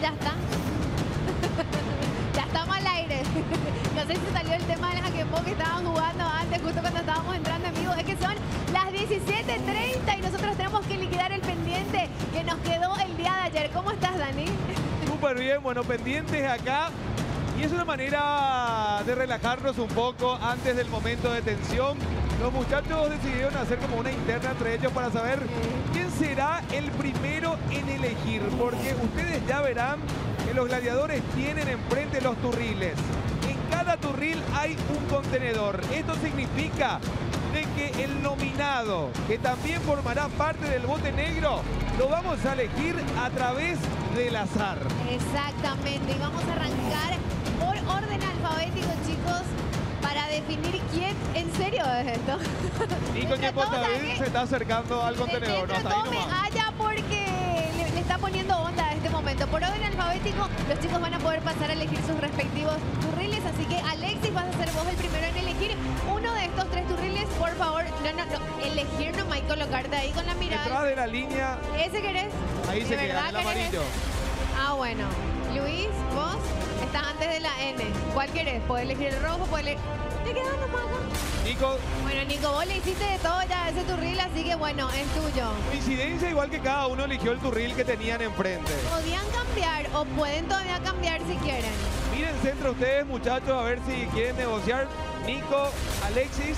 ya está. ya estamos al aire. no sé si salió el tema de las Pokémon que estaban jugando antes, justo cuando estábamos entrando en vivo. Es que son las 17.30 y nosotros tenemos que liquidar el pendiente que nos quedó el día de ayer. ¿Cómo estás, Dani? Súper bien, bueno, pendientes acá. Y es una manera de relajarnos un poco antes del momento de tensión. Los muchachos decidieron hacer como una interna entre ellos para saber quién será el primero en elegir. Porque ustedes ya verán que los gladiadores tienen enfrente los turriles. En cada turril hay un contenedor. Esto significa de que el nominado, que también formará parte del bote negro, lo vamos a elegir a través del azar. Exactamente, y vamos a arrancar por orden alfabético, chicos, definir quién, en serio es esto. Nico David se está acercando al contenedor, no, hasta ahí nomás. Haya porque le, le, está poniendo onda a este momento. Por orden alfabético, los chicos van a poder pasar a elegir sus respectivos turriles, así que Alexis vas a ser vos el primero en elegir uno de estos tres turriles, por favor. No, no, no, elegir no hay colocarte ahí con la mirada. Detrás de la línea. ¿Ese querés? Ahí se queda, el amarillo. Ah, bueno. Luis, vos estás antes de la N. ¿Cuál querés? Puedes elegir el rojo, puedes elegir... Te nomás acá. Nico. Bueno, Nico, vos le hiciste de todo ya ese turril, así que bueno, es tuyo. Coincidencia igual que cada uno eligió el turril que tenían enfrente. Podían cambiar o pueden todavía cambiar si quieren. Mírense entre ustedes, muchachos, a ver si quieren negociar. Nico, Alexis,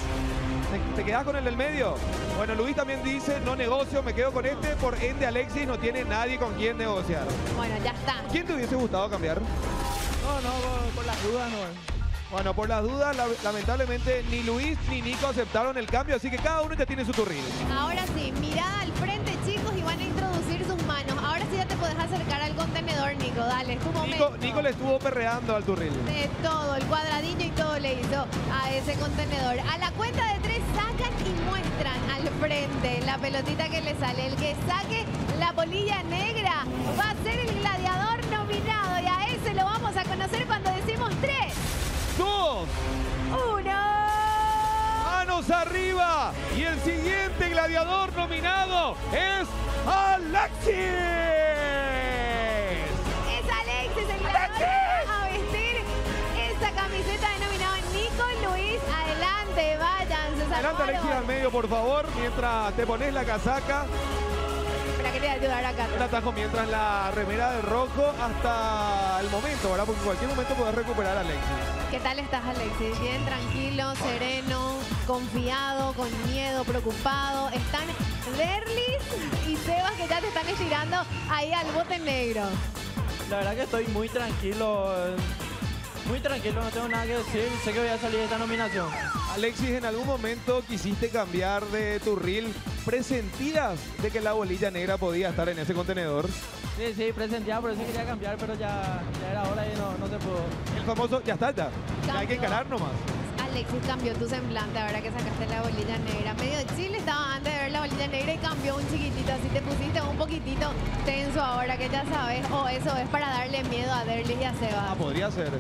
¿te, quedas con el del medio? Bueno, Luis también dice, no negocio, me quedo con este. Por ende, Alexis no tiene nadie con quien negociar. Bueno, ya está. ¿Quién te hubiese gustado cambiar? No, no, por, por las dudas no. Bueno, por las dudas, la, lamentablemente ni Luis ni Nico aceptaron el cambio, así que cada uno ya tiene su turril. Ahora sí, mirada al frente, chicos, y van a introducir sus manos. Ahora sí ya te puedes acercar al contenedor, Nico. Dale, es tu momento. Nico, Nico le estuvo perreando al turril. De todo, el cuadradillo y todo le hizo a ese contenedor. A la cuenta de tres sacan y muestran al frente la pelotita que le sale. El que saque la bolilla negra va a ser el gladiador nominado y a ese lo vamos a conocer cuando decimos tres dos, uno. Manos arriba. Y el siguiente gladiador nominado es Alexis. Es Alexis el gladiador a vestir esta camiseta denominada Nico Luis. Adelante, váyanse. Adelante Alexis al medio, por favor, mientras te pones la casaca. Espera, quería ayudar acá. El atajo mientras la remera de rojo hasta el momento, ¿verdad? Porque en cualquier momento podés recuperar a Alexis. ¿Qué tal estás, Alexis? Bien, tranquilo, sereno, confiado, con miedo, preocupado. Están Derlis y Sebas que ya te están estirando ahí al bote negro. La verdad que estoy muy tranquilo. Muy tranquilo, no tengo nada que decir. Sé que voy a salir de esta nominación. Alexis, ¿en algún momento quisiste cambiar de tu reel? ¿Presentías de que la bolilla negra podía estar en ese contenedor? Sí, sí, presentía, por eso quería cambiar, pero ya, ya era hora y no, no se pudo. El famoso, ya está, ya. ya hay que encarar nomás. Alexis cambió tu semblante ahora que sacaste la bolilla negra. Medio chile estaba antes de ver la bolilla negra y cambió un chiquitito. Así te pusiste un poquitito tenso ahora que ya sabes. O eso es para darle miedo a Derlis y a Sebas. Ah, podría ser.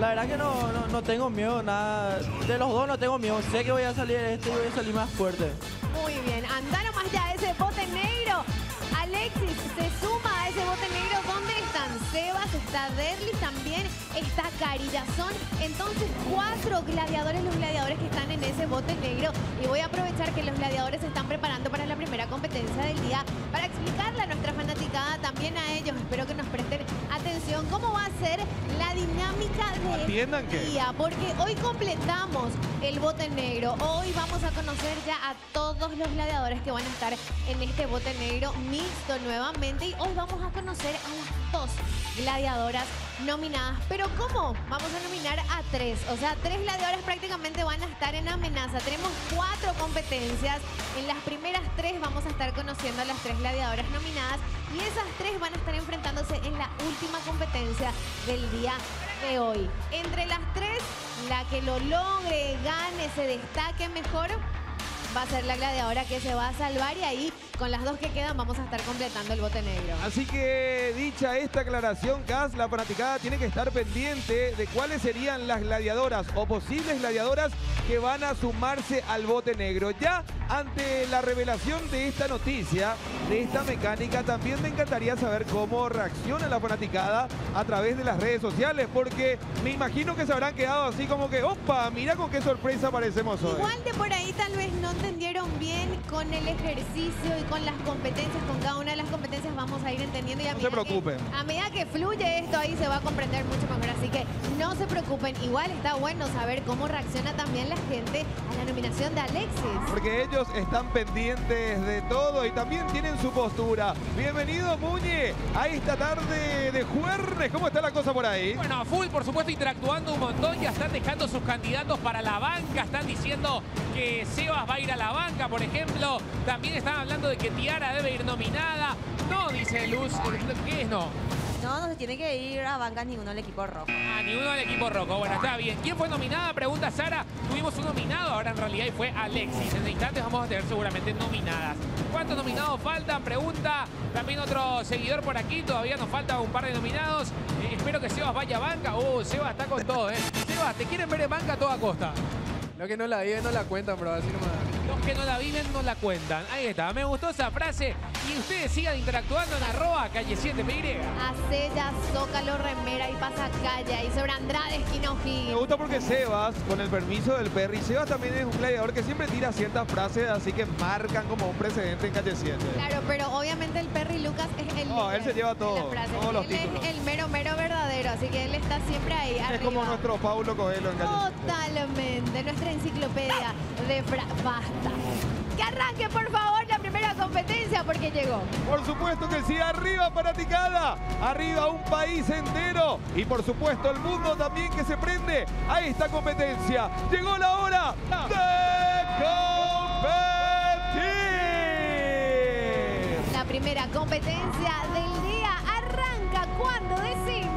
La verdad que no, no, no, tengo miedo, nada. De los dos no tengo miedo. Sé que voy a salir este y voy a salir más fuerte. Muy bien. Anda nomás ya ese bote negro. Alexis se está Derlis también, está Carillazón. Entonces, cuatro gladiadores, los gladiadores que están en ese bote negro. Y voy a aprovechar que los gladiadores se están preparando para la primera competencia del día para explicarle a nuestra fanaticada, también a ellos. Espero que nos presten atención cómo va a ser la dinámica del día. Porque hoy completamos el bote negro. Hoy vamos a conocer ya a todos los gladiadores que van a estar en este bote negro mixto nuevamente. Y hoy vamos a conocer a las dos gladiadoras nominadas. Pero ¿cómo? Vamos a nominar a tres. O sea, tres gladiadoras prácticamente van a estar en amenaza. Tenemos cuatro competencias. En las primeras tres vamos a estar conociendo a las tres gladiadoras nominadas. Y esas tres van a estar enfrentándose en la última competencia del día de hoy. Entre las tres, la que lo logre, gane, se destaque mejor, va a ser la gladiadora que se va a salvar y ahí con las dos que quedan vamos a estar completando el bote negro. Así que dicha esta aclaración, Cas, la fanaticada tiene que estar pendiente de cuáles serían las gladiadoras o posibles gladiadoras que van a sumarse al bote negro. Ya ante la revelación de esta noticia, de esta mecánica, también me encantaría saber cómo reacciona la fanaticada a través de las redes sociales, porque me imagino que se habrán quedado así como que, opa, mira con qué sorpresa aparecemos hoy. Igual de por ahí tal vez no entendieron bien con el ejercicio y con las competencias, con cada una de las competencias vamos a ir entendiendo y a No medida se preocupen. Que, a medida que fluye esto ahí se va a comprender mucho mejor, así que no se preocupen, igual está bueno saber cómo reacciona también la gente a la nominación de Alexis. Porque ellos están pendientes de todo y también tienen su postura. Bienvenido, Muñe, a esta tarde de jueves. ¿Cómo está la cosa por ahí? Bueno, a full, por supuesto, interactuando un montón. Ya están dejando sus candidatos para la banca. Están diciendo que Sebas va a ir a la banca, por ejemplo. También están hablando de que Tiara debe ir nominada. No, dice Luz. ¿Qué es no? No, no se tiene que ir a bancas ninguno del equipo rojo. Ah, ni uno del equipo rojo. Bueno, está bien. ¿Quién fue nominada? Pregunta Sara. Tuvimos un nominado ahora en realidad y fue Alexis. En instantes vamos a tener seguramente nominadas. ¿Cuántos nominados faltan? Pregunta también otro seguidor por aquí. Todavía nos falta un par de nominados. Eh, espero que Sebas vaya a banca. Uh, Sebas está con todo, ¿eh? Sebas, te quieren ver en banca a toda costa. Los que no la viven no la cuentan, pero así nomás. Que no la viven no la cuentan. Ahí está. Me gustó esa frase. Y ustedes sigan interactuando en arroba calle 7 PY. Acella, Zócalo, Remera y Pasacalla y sobre Andrade, Esquina Me O'Higgins. gusta porque Sebas, con el permiso del Perry, Sebas también es un gladiador que siempre tira ciertas frases así que marcan como un precedente en calle 7. Claro, pero obviamente el Perry Lucas es el No, él se lleva todo, todos los él títulos. es el mero, mero verdadero, así que él está siempre ahí Es arriba. como nuestro Paulo Coelho en calle 7. Totalmente, nuestra enciclopedia de fra... Basta. Que arranque, por favor, competencia porque llegó. Por supuesto que sí, arriba Fanaticada, arriba un país entero y por supuesto el mundo también que se prende a esta competencia. Llegó la hora de competir. La primera competencia del día arranca cuando decimos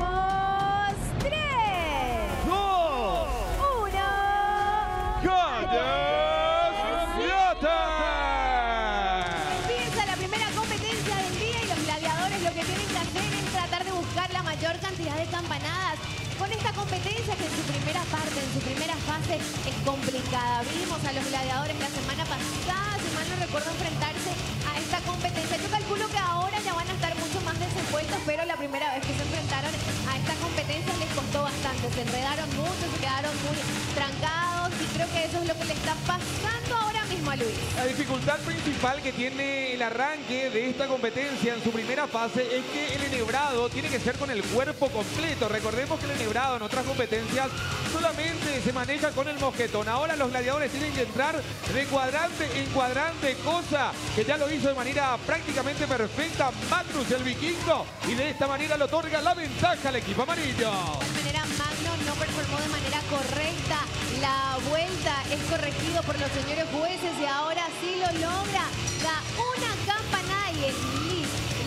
es complicada. Vimos a los gladiadores la semana pasada, si mal recuerdo, enfrentarse a esta competencia. Yo calculo que ahora ya van a estar mucho más desenvueltos, pero la primera vez que se enfrentaron a esta competencia les costó bastante. Se enredaron mucho, se quedaron muy trancados y creo que eso es lo que le está pasando ahora mismo a Luis. La dificultad principal que tiene el arranque de esta competencia en su primera fase es que el enhebrado tiene que ser con el cuerpo completo. Recordemos que el enhebrado en otras competencias solamente se maneja con el mosquetón. Ahora los gladiadores tienen que entrar de cuadrante en cuadrante, cosa que ya lo hizo de manera prácticamente perfecta Magnus el vikingo y de esta manera le otorga la ventaja al equipo amarillo. De manera, Magno no performó de manera correcta. La vuelta es corregido por los señores jueces y ahora sí lo logra. Da una campanada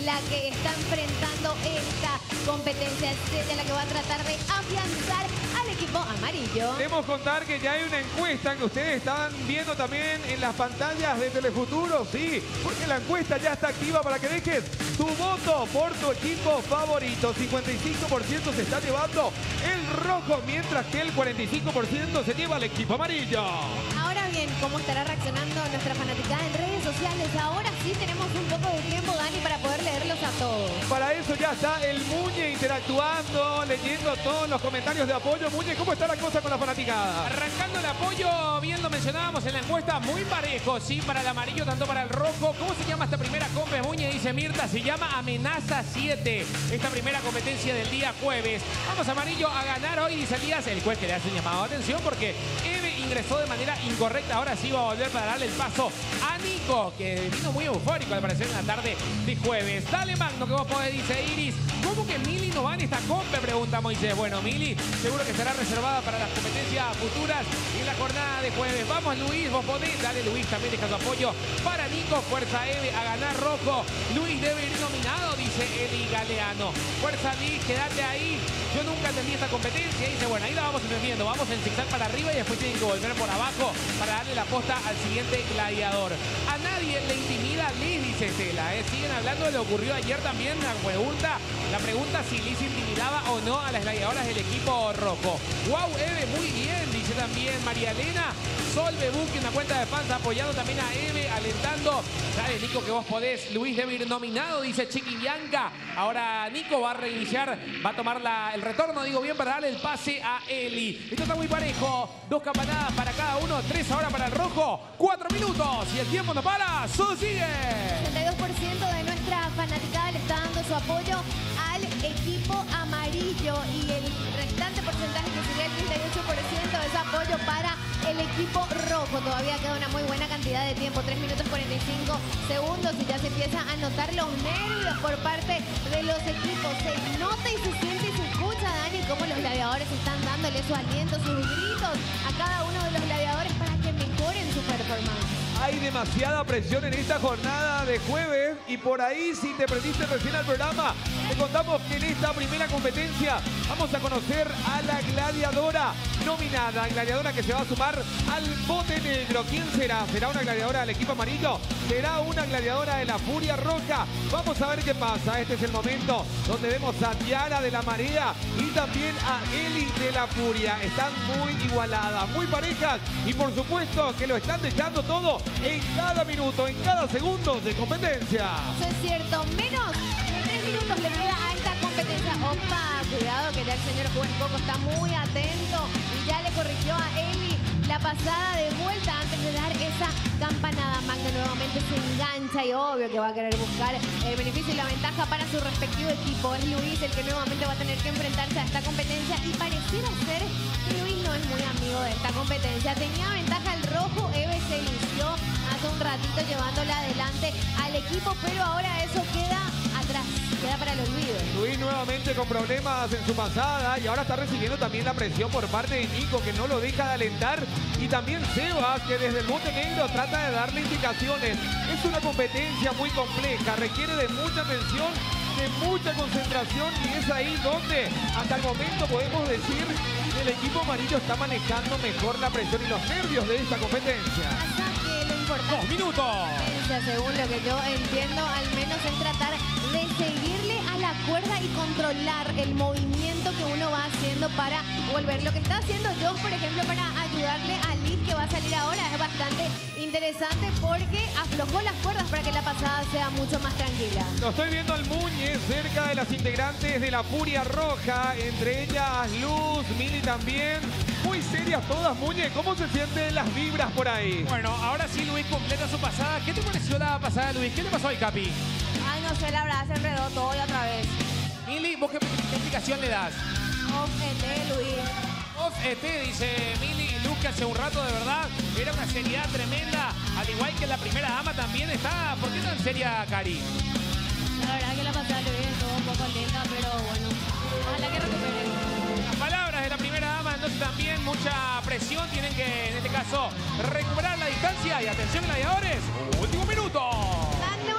la que está enfrentando esta competencia. La que va a tratar de afianzar al equipo amarillo. Queremos contar que ya hay una encuesta que ustedes están viendo también en las pantallas de Telefuturo, sí, porque la encuesta ya está activa para que dejes tu voto por tu equipo favorito. 55% se está llevando el rojo, mientras que el 45% se lleva el equipo amarillo. Ahora bien, ¿cómo estará reaccionando nuestra fanaticada en redes sociales? Ahora sí tenemos un ya está el Muñe interactuando, leyendo todos los comentarios de apoyo. Muñe, ¿cómo está la cosa con la fanaticada? Arrancando el apoyo, bien lo mencionábamos en la encuesta, muy parejo, sí, para el amarillo, tanto para el rojo. ¿Cómo se llama esta primera compe, Muñe? Dice Mirta, se llama Amenaza 7. Esta primera competencia del día jueves. Vamos amarillo a ganar hoy, dice Elías, el juez que le hace un llamado de atención porque Eve ingresó de manera incorrecta. Ahora sí va a volver para darle el paso a Nico, que vino muy eufórico al parecer en la tarde de jueves. Dale, Magno, que vos podés, dice Iris. ¿Cómo que Mili no va en esta compe? Pregunta Moisés. Bueno, Mili seguro que estará reservada para las competencias futuras en la jornada de jueves. Vamos, Luis, vos podés. Dale, Luis, también deja tu apoyo para Nico. Fuerza Eve a ganar rojo. Luis debe ir nominado, dice Eli Galeano. Fuerza Luis, quédate ahí. Yo nunca entendí esta competencia. Dice, bueno, ahí la vamos entendiendo. Vamos en zigzag para arriba y después tienen que volver por abajo para darle la posta al siguiente gladiador. A nadie le intimida Liz, dice Estela. ¿eh? Siguen hablando de lo que ocurrió ayer también. La pregunta, la pregunta si Liz intimidaba o no a las gladiadoras del equipo rojo. Wow, Eve, muy bien, dice también María Elena. Sol Bebuque, una cuenta de fans apoyando también a Eve, alentando. Dale, Nico, que vos podés. Luis debe ir nominado, dice Chiqui Bianca. Ahora Nico va a reiniciar, va a tomar la- el retorno, digo bien, para darle el pase a Eli. Esto está muy parejo. Dos campanadas para cada uno, tres ahora para el rojo. Cuatro minutos y el tiempo no para. ¡Solo sigue! 62% de nuestra fanaticada le está dando su apoyo al equipo amarillo y el restante porcentaje que sería el 38% es apoyo para el equipo rojo. Todavía queda una muy buena cantidad de tiempo, 3 minutos 45 segundos y ya se empieza a notar los nervios por parte de los equipos. Se nota y se siente y cómo los gladiadores están dándole su aliento, sus gritos a cada uno de los gladiadores para que. Hay demasiada presión en esta jornada de jueves y por ahí si te prendiste recién al programa, te contamos que en esta primera competencia vamos a conocer a la gladiadora nominada, gladiadora que se va a sumar al bote negro. ¿Quién será? ¿Será una gladiadora del equipo amarillo? ¿Será una gladiadora de la Furia Roja? Vamos a ver qué pasa. Este es el momento donde vemos a Tiara de la Marea y también a Eli de la Furia. Están muy igualadas, muy parejas y por supuesto que lo están dejando todo en cada minuto, en cada segundo de competencia. Eso es cierto. Menos de tres minutos le queda a esta competencia. Opa, cuidado que ya el señor Juan Coco está muy atento y ya le corrigió a Eli la pasada de vuelta antes de dar esa campanada. Magno nuevamente se engancha y obvio que va a querer buscar el beneficio y la ventaja para su respectivo equipo. Es Luis el que nuevamente va a tener que enfrentarse a esta competencia y pareciera ser que Luis no es muy amigo de esta competencia. Tenía ventaja el rojo, Hace un ratito llevándola adelante al equipo, pero ahora eso queda atrás, queda para el olvido. Luis nuevamente con problemas en su pasada y ahora está recibiendo también la presión por parte de Nico que no lo deja de alentar y también Sebas que desde el bote negro trata de darle indicaciones. Es una competencia muy compleja, requiere de mucha atención, de mucha concentración y es ahí donde hasta el momento podemos decir que el equipo amarillo está manejando mejor la presión y los nervios de esta competencia. Importante Dos minutos. según lo que yo entiendo, al menos es tratar de seguirle a la cuerda y controlar el movimiento que uno va haciendo para volver. Lo que está haciendo yo, por ejemplo, para ayudarle a Liz que va a salir ahora es bastante interesante porque aflojó las cuerdas para que la pasada sea mucho más tranquila. Lo estoy viendo al Muñe cerca de las integrantes de la Furia Roja, entre ellas Luz, Mili también. Muy serias todas, Muñe. ¿Cómo se sienten las vibras por ahí? Bueno, ahora sí Luis completa su pasada. ¿Qué te pareció la pasada, Luis? ¿Qué le pasó al Capi? Ay, no sé, la verdad, se enredó todo y otra vez. Mili, ¿vos qué, qué explicación le das? Ofete, Luis. Off ET, dice Mili y Luke hace un rato, de verdad. Era una seriedad tremenda. Al igual que la primera dama también está. ¿Por qué tan seria, Cari? La verdad que la pasada viene todo un poco lenta, pero bueno, ojalá que recupere. También mucha presión. Tienen que, en este caso, recuperar la distancia. Y atención, gladiadores. Último minuto.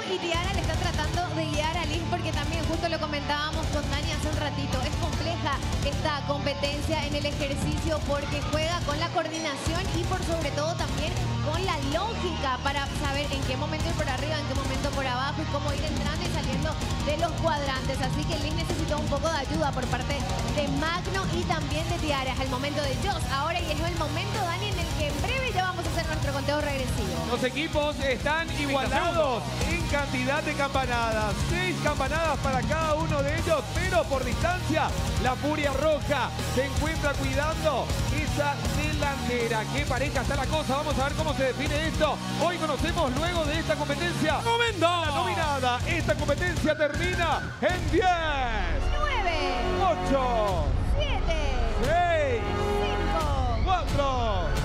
Y Tiara le están tratando de guiar a Liz porque también justo lo comentábamos con Dani hace un ratito. Es compleja esta competencia en el ejercicio porque juega con la coordinación y por sobre todo también con la lógica para saber en qué momento ir por arriba, en qué momento por abajo y cómo ir entrando y saliendo de los cuadrantes. Así que Liz necesitó un poco de ayuda por parte de Magno y también de Tiara. Es el momento de Joss ahora y es el momento, Dani, en el que en breve ya vamos a hacer nuestro conteo regresivo. Los equipos están igualados cantidad de campanadas. Seis campanadas para cada uno de ellos, pero por distancia la Furia Roja se encuentra cuidando esa delantera. ¿Qué pareja está la cosa? Vamos a ver cómo se define esto. Hoy conocemos luego de esta competencia. ¡Momento! La nominada. Esta competencia termina en 10, 9, 8, 7, 6, 5, 4,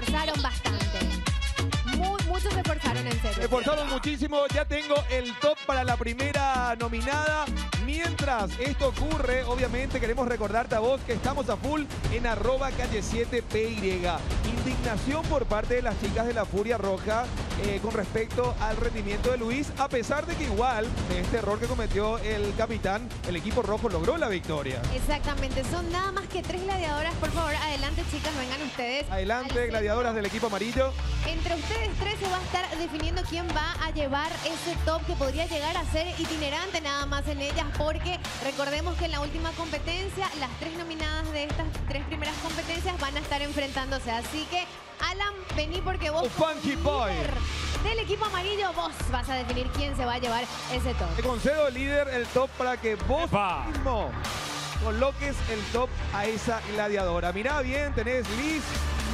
esforzaron bastante. Muy, muchos se esforzaron en serio. Se esforzaron muchísimo, ya tengo el top para la primera nominada. Mientras esto ocurre, obviamente queremos recordarte a vos que estamos a full en arroba calle 7 PY. Indignación por parte de las chicas de la Furia Roja eh, con respecto al rendimiento de Luis, a pesar de que igual de este error que cometió el capitán, el equipo rojo logró la victoria. Exactamente, son nada más que tres gladiadoras. Por favor, adelante chicas, vengan ustedes. Adelante, gladiadoras del equipo amarillo. Entre ustedes tres se va a estar definiendo quién va a llevar ese top que podría llegar a ser itinerante nada más en ellas, porque recordemos que en la última competencia, las tres nominadas de estas tres primeras competencias van a estar enfrentándose. Así que, Alan, vení porque vos, Oh, Funky como Boy. líder del equipo amarillo, vos vas a definir quién se va a llevar ese top. Te concedo, líder, el top para que vos Epa. mismo coloques el top a esa gladiadora. Mirá bien, tenés Liz,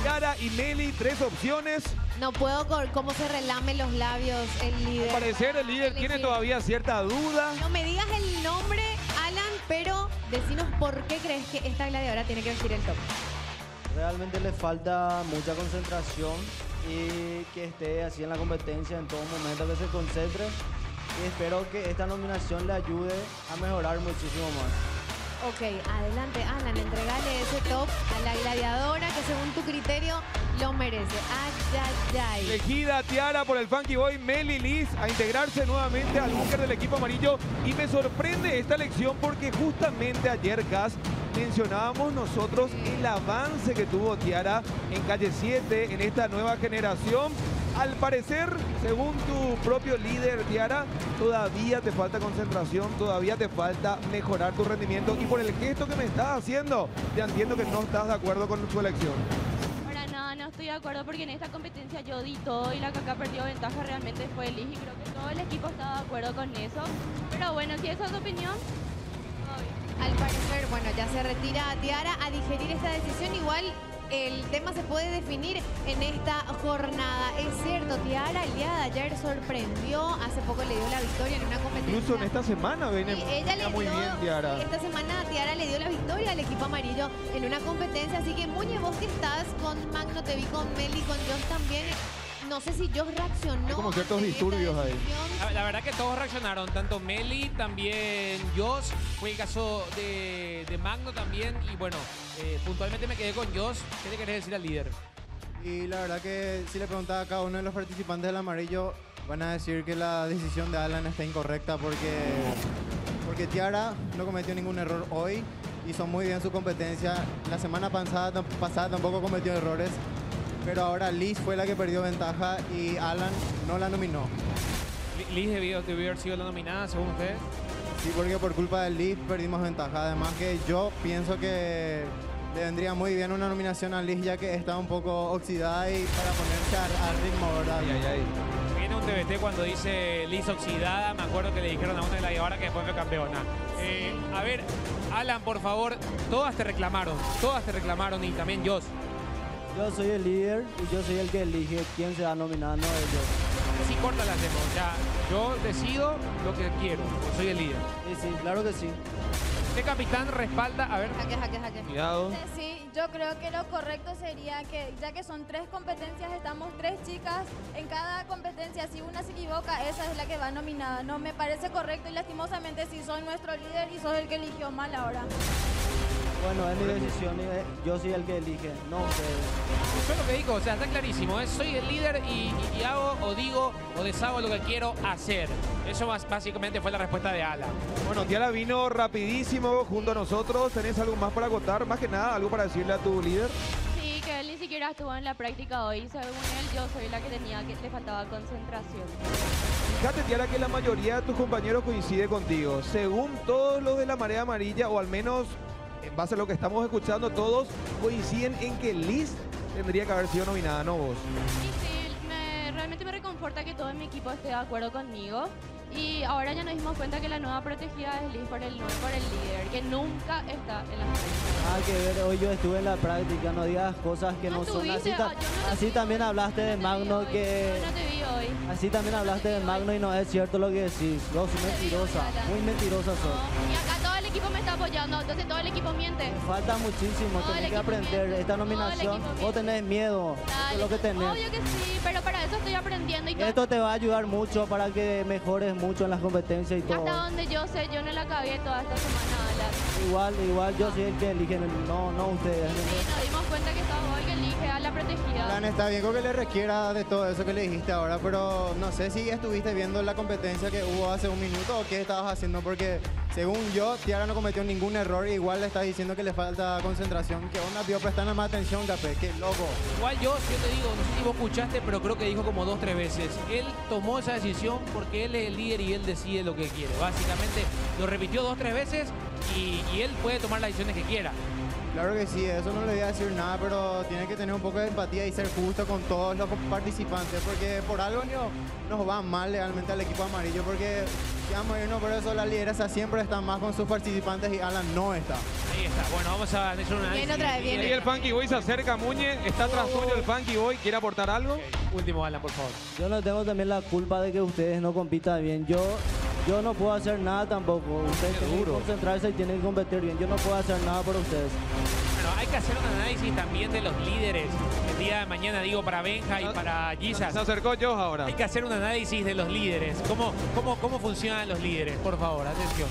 Yara y Meli, tres opciones. No puedo con cómo se relamen los labios el líder. Al parecer el líder tiene todavía cierta duda. No me digas el nombre, Alan, pero decinos por qué crees que esta gladiadora tiene que vestir el top. Realmente le falta mucha concentración y que esté así en la competencia en todo momento, que se concentre. Y espero que esta nominación le ayude a mejorar muchísimo más. Ok, adelante, Alan, entregale ese top a la gladiadora que según tu criterio lo merece. Ay, ay, ay. Elegida Tiara por el Funky Boy, Meli Liz a integrarse nuevamente al búnker del equipo amarillo. Y me sorprende esta elección porque justamente ayer, Gas, mencionábamos nosotros el avance que tuvo Tiara en calle 7 en esta nueva generación. Al parecer, según tu propio líder, Tiara, todavía te falta concentración, todavía te falta mejorar tu rendimiento. Y por el gesto que me estás haciendo, te entiendo que no estás de acuerdo con su elección. Para nada, no estoy de acuerdo porque en esta competencia yo di todo y la que acá perdió ventaja realmente fue Liz y creo que todo el equipo estaba de acuerdo con eso. Pero bueno, si esa es tu opinión. Al parecer, bueno, ya se retira Tiara a digerir esta decisión. Igual el tema se puede definir en esta jornada. Es cierto, Tiara el día de ayer sorprendió. Hace poco le dio la victoria en una competencia. Incluso en esta semana viene Y ella le muy dio- bien, Tiara. Esta semana Tiara le dio la victoria al equipo amarillo en una competencia. Así que, Muñe, vos que estás con Magno, te vi con Meli, con Josh también. No sé si Josh reaccionó. Hay como ciertos disturbios ahí. La, la verdad que todos reaccionaron, tanto Meli, también Josh, fue el caso de, de Magno también, y bueno, eh, puntualmente me quedé con Josh. ¿Qué le querés decir al líder? Y la verdad que si le preguntaba a cada uno de los participantes del amarillo, van a decir que la decisión de Alan está incorrecta porque, porque Tiara no cometió ningún error hoy, hizo muy bien su competencia. La semana pasada, pasada tampoco cometió errores, pero ahora Liz fue la que perdió ventaja y Alan no la nominó. Li- Liz debió, debió haber sido la nominada, según ustedes. Sí, porque por culpa de Liz perdimos ventaja. Además que yo pienso que le vendría muy bien una nominación a Liz ya que está un poco oxidada y para ponerse al ritmo, ¿verdad? Ay, ay, ay. Viene un TBT cuando dice Liz oxidada, me acuerdo que le dijeron a una de las ahora que después fue campeona. Eh, a ver, Alan, por favor, todas te reclamaron, todas te reclamaron y también Josh. Yo soy el líder y yo soy el que elige quién se va a nominar, no ellos. Sí, corta las demos, o sea, yo decido lo que quiero, soy el líder. Sí, sí, claro que sí. Este capitán respalda, a ver, Jaque, jaque, jaque. Cuidado. Sí, yo creo que lo correcto sería que, ya que son tres competencias, estamos tres chicas en cada competencia. Si una se equivoca, esa es la que va nominada. No me parece correcto y lastimosamente si soy nuestro líder y soy el que eligió mal ahora. Bueno, es mi decisión y eh, yo soy el que elige, no ustedes. fue lo que digo, o sea, está clarísimo, ¿eh? soy el líder y, y- y hago o digo o deshago lo que quiero hacer. Eso más, básicamente fue la respuesta de Alan. Bueno, Tiara vino rapidísimo junto a nosotros. ¿Tenés algo más para contar? Más que nada, algo para decirle a tu líder. Sí, que él ni siquiera estuvo en la práctica hoy. Según él, yo soy la que tenía que le faltaba concentración. Fíjate, Tiara, que la mayoría de tus compañeros coincide contigo. Según todos los de la marea amarilla, o al menos en base a lo que estamos escuchando, todos coinciden en que Liz tendría que haber sido nominada, no vos. Y sí, me- realmente me reconforta que todo mi equipo esté de acuerdo conmigo. Y ahora ya nos dimos cuenta que la nueva protegida es Liz por el, por el líder, que nunca está en la práctica. Nada que ver, hoy yo estuve en la práctica, no digas cosas que no, No son. Así, ta- ah, no así vi también hoy, hablaste de no vi Magno hoy, que... yo No te vi hoy. Así también hablaste de Magno y no es cierto lo que decís. Vos mentirosa, muy mentirosa sos. Y acá equipo me está apoyando, entonces todo el equipo miente. Falta muchísimo, Todo tenés que aprender. miente, Esta nominación, vos tenés miedo, eso Dale, es lo que tenés. Obvio que sí, pero para eso estoy aprendiendo y. Esto te va a ayudar mucho para que mejores mucho en las competencias y todo. Hasta donde yo sé, yo no la cagué toda esta semana. Igual, igual, yo soy el que elige, no, no ustedes. Sí, nos dimos cuenta que estaba hoy que elige a la protegida. Está bien con que le requiera de todo eso que le dijiste ahora, pero no sé si estuviste viendo la competencia que hubo hace un minuto o qué estabas haciendo, porque según yo, Tiara no cometió ningún error, igual le estás diciendo que le falta concentración. ¿Qué onda, Pío? Prestando más atención, Capé, qué loco. Igual yo, yo te digo, no sé si vos escuchaste, pero creo que dijo como dos, tres veces. Él tomó esa decisión porque él es el líder y él decide lo que quiere. Básicamente lo repitió dos, tres veces y él puede tomar las decisiones que quiera. Claro que sí, eso no le voy a decir nada, pero tiene que tener un poco de empatía y ser justo con todos los participantes, porque por algo no, nos va mal legalmente al equipo amarillo, porque si vamos a irnos por eso, la lideresa siempre está más con sus participantes y Alan no está. Ahí está. Bueno, vamos a hacer una Viene otra vez, viene. Y el Funky Boy se acerca, Muñe. Está tras tuyo el Funky Boy. ¿Quiere aportar algo? Último, Alan, por favor. Yo no tengo también la culpa de que ustedes no compitan bien. Yo, yo no puedo hacer nada tampoco. Ustedes tienen que concentrarse y tienen que competir bien. Yo no puedo hacer nada por ustedes. Bueno, hay que hacer un análisis también de los líderes. El día de mañana, digo, para Benja y para Gisas. Se acercó Joe ahora. Hay que hacer un análisis de los líderes. ¿Cómo, cómo, cómo funcionan los líderes? Por favor, atención.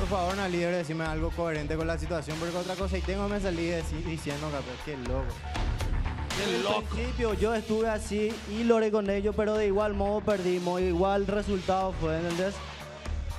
Por favor, una líder, decime algo coherente con la situación, porque otra cosa, y tengo me salí diciendo, Capé, qué loco. Al principio yo estuve así y logré con ellos, pero de igual modo perdimos. Igual resultado fue, ¿entendés?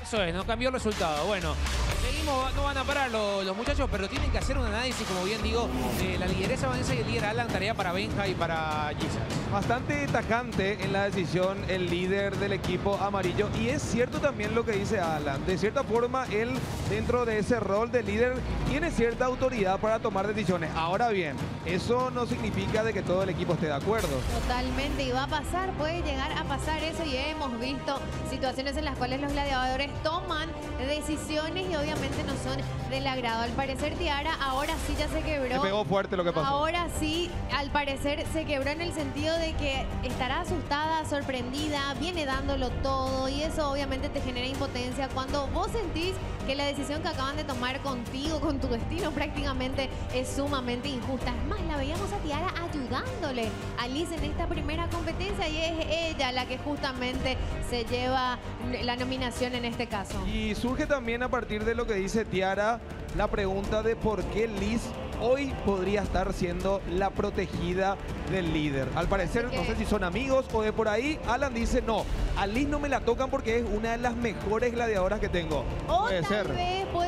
Eso es, no cambió el resultado. Bueno, seguimos, no van a parar los, los muchachos, pero tienen que hacer un análisis, como bien digo, de la lideresa Vanessa y el líder Alan, tarea para Benja y para Gisas. Bastante tajante en la decisión el líder del equipo amarillo. Y es cierto también lo que dice Alan. De cierta forma, él dentro de ese rol de líder tiene cierta autoridad para tomar decisiones. Ahora bien, eso no significa de que todo el equipo esté de acuerdo. Totalmente, y va a pasar, puede llegar a pasar eso y hemos visto situaciones en las cuales los gladiadores toman decisiones y obviamente no son del agrado. Al parecer Tiara ahora sí ya se quebró. pegó fuerte lo que pasó. Ahora sí, al parecer se quebró en el sentido de que estará asustada, sorprendida, viene dándolo todo y eso obviamente te genera impotencia cuando vos sentís que la decisión que acaban de tomar contigo, con tu destino prácticamente es sumamente injusta. Es más, la veíamos a Tiara ayudándole a Liz en esta primera competencia y es ella la que justamente se lleva la nominación en este caso. Y surge también a partir de lo que dice Tiara la pregunta de por qué Liz hoy podría estar siendo la protegida del líder. Al parecer, no sé si son amigos o de por ahí, Alan dice no, a Liz no me la tocan porque es una de las mejores gladiadoras que tengo. O Puede tal ser. vez puede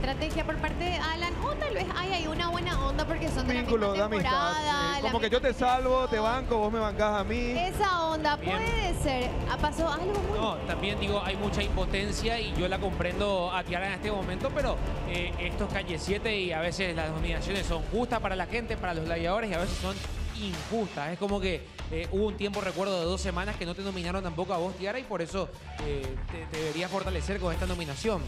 estrategia por parte de Alan, o tal vez hay ahí una buena onda porque son de Vínculo la misma amistad. temporada. sí. la Como que yo te salvo, te banco, vos me bancás a mí. Esa onda Bien. puede ser. Pasó algo muy No, también digo, hay mucha impotencia y yo la comprendo a Tiara en este momento, pero eh, esto es calle 7 y a veces las nominaciones son justas para la gente, para los gladiadores y a veces son injustas. Es como que eh, hubo un tiempo, recuerdo, de dos semanas que no te nominaron tampoco a vos, Tiara, y por eso eh, te, te deberías fortalecer con esta nominación.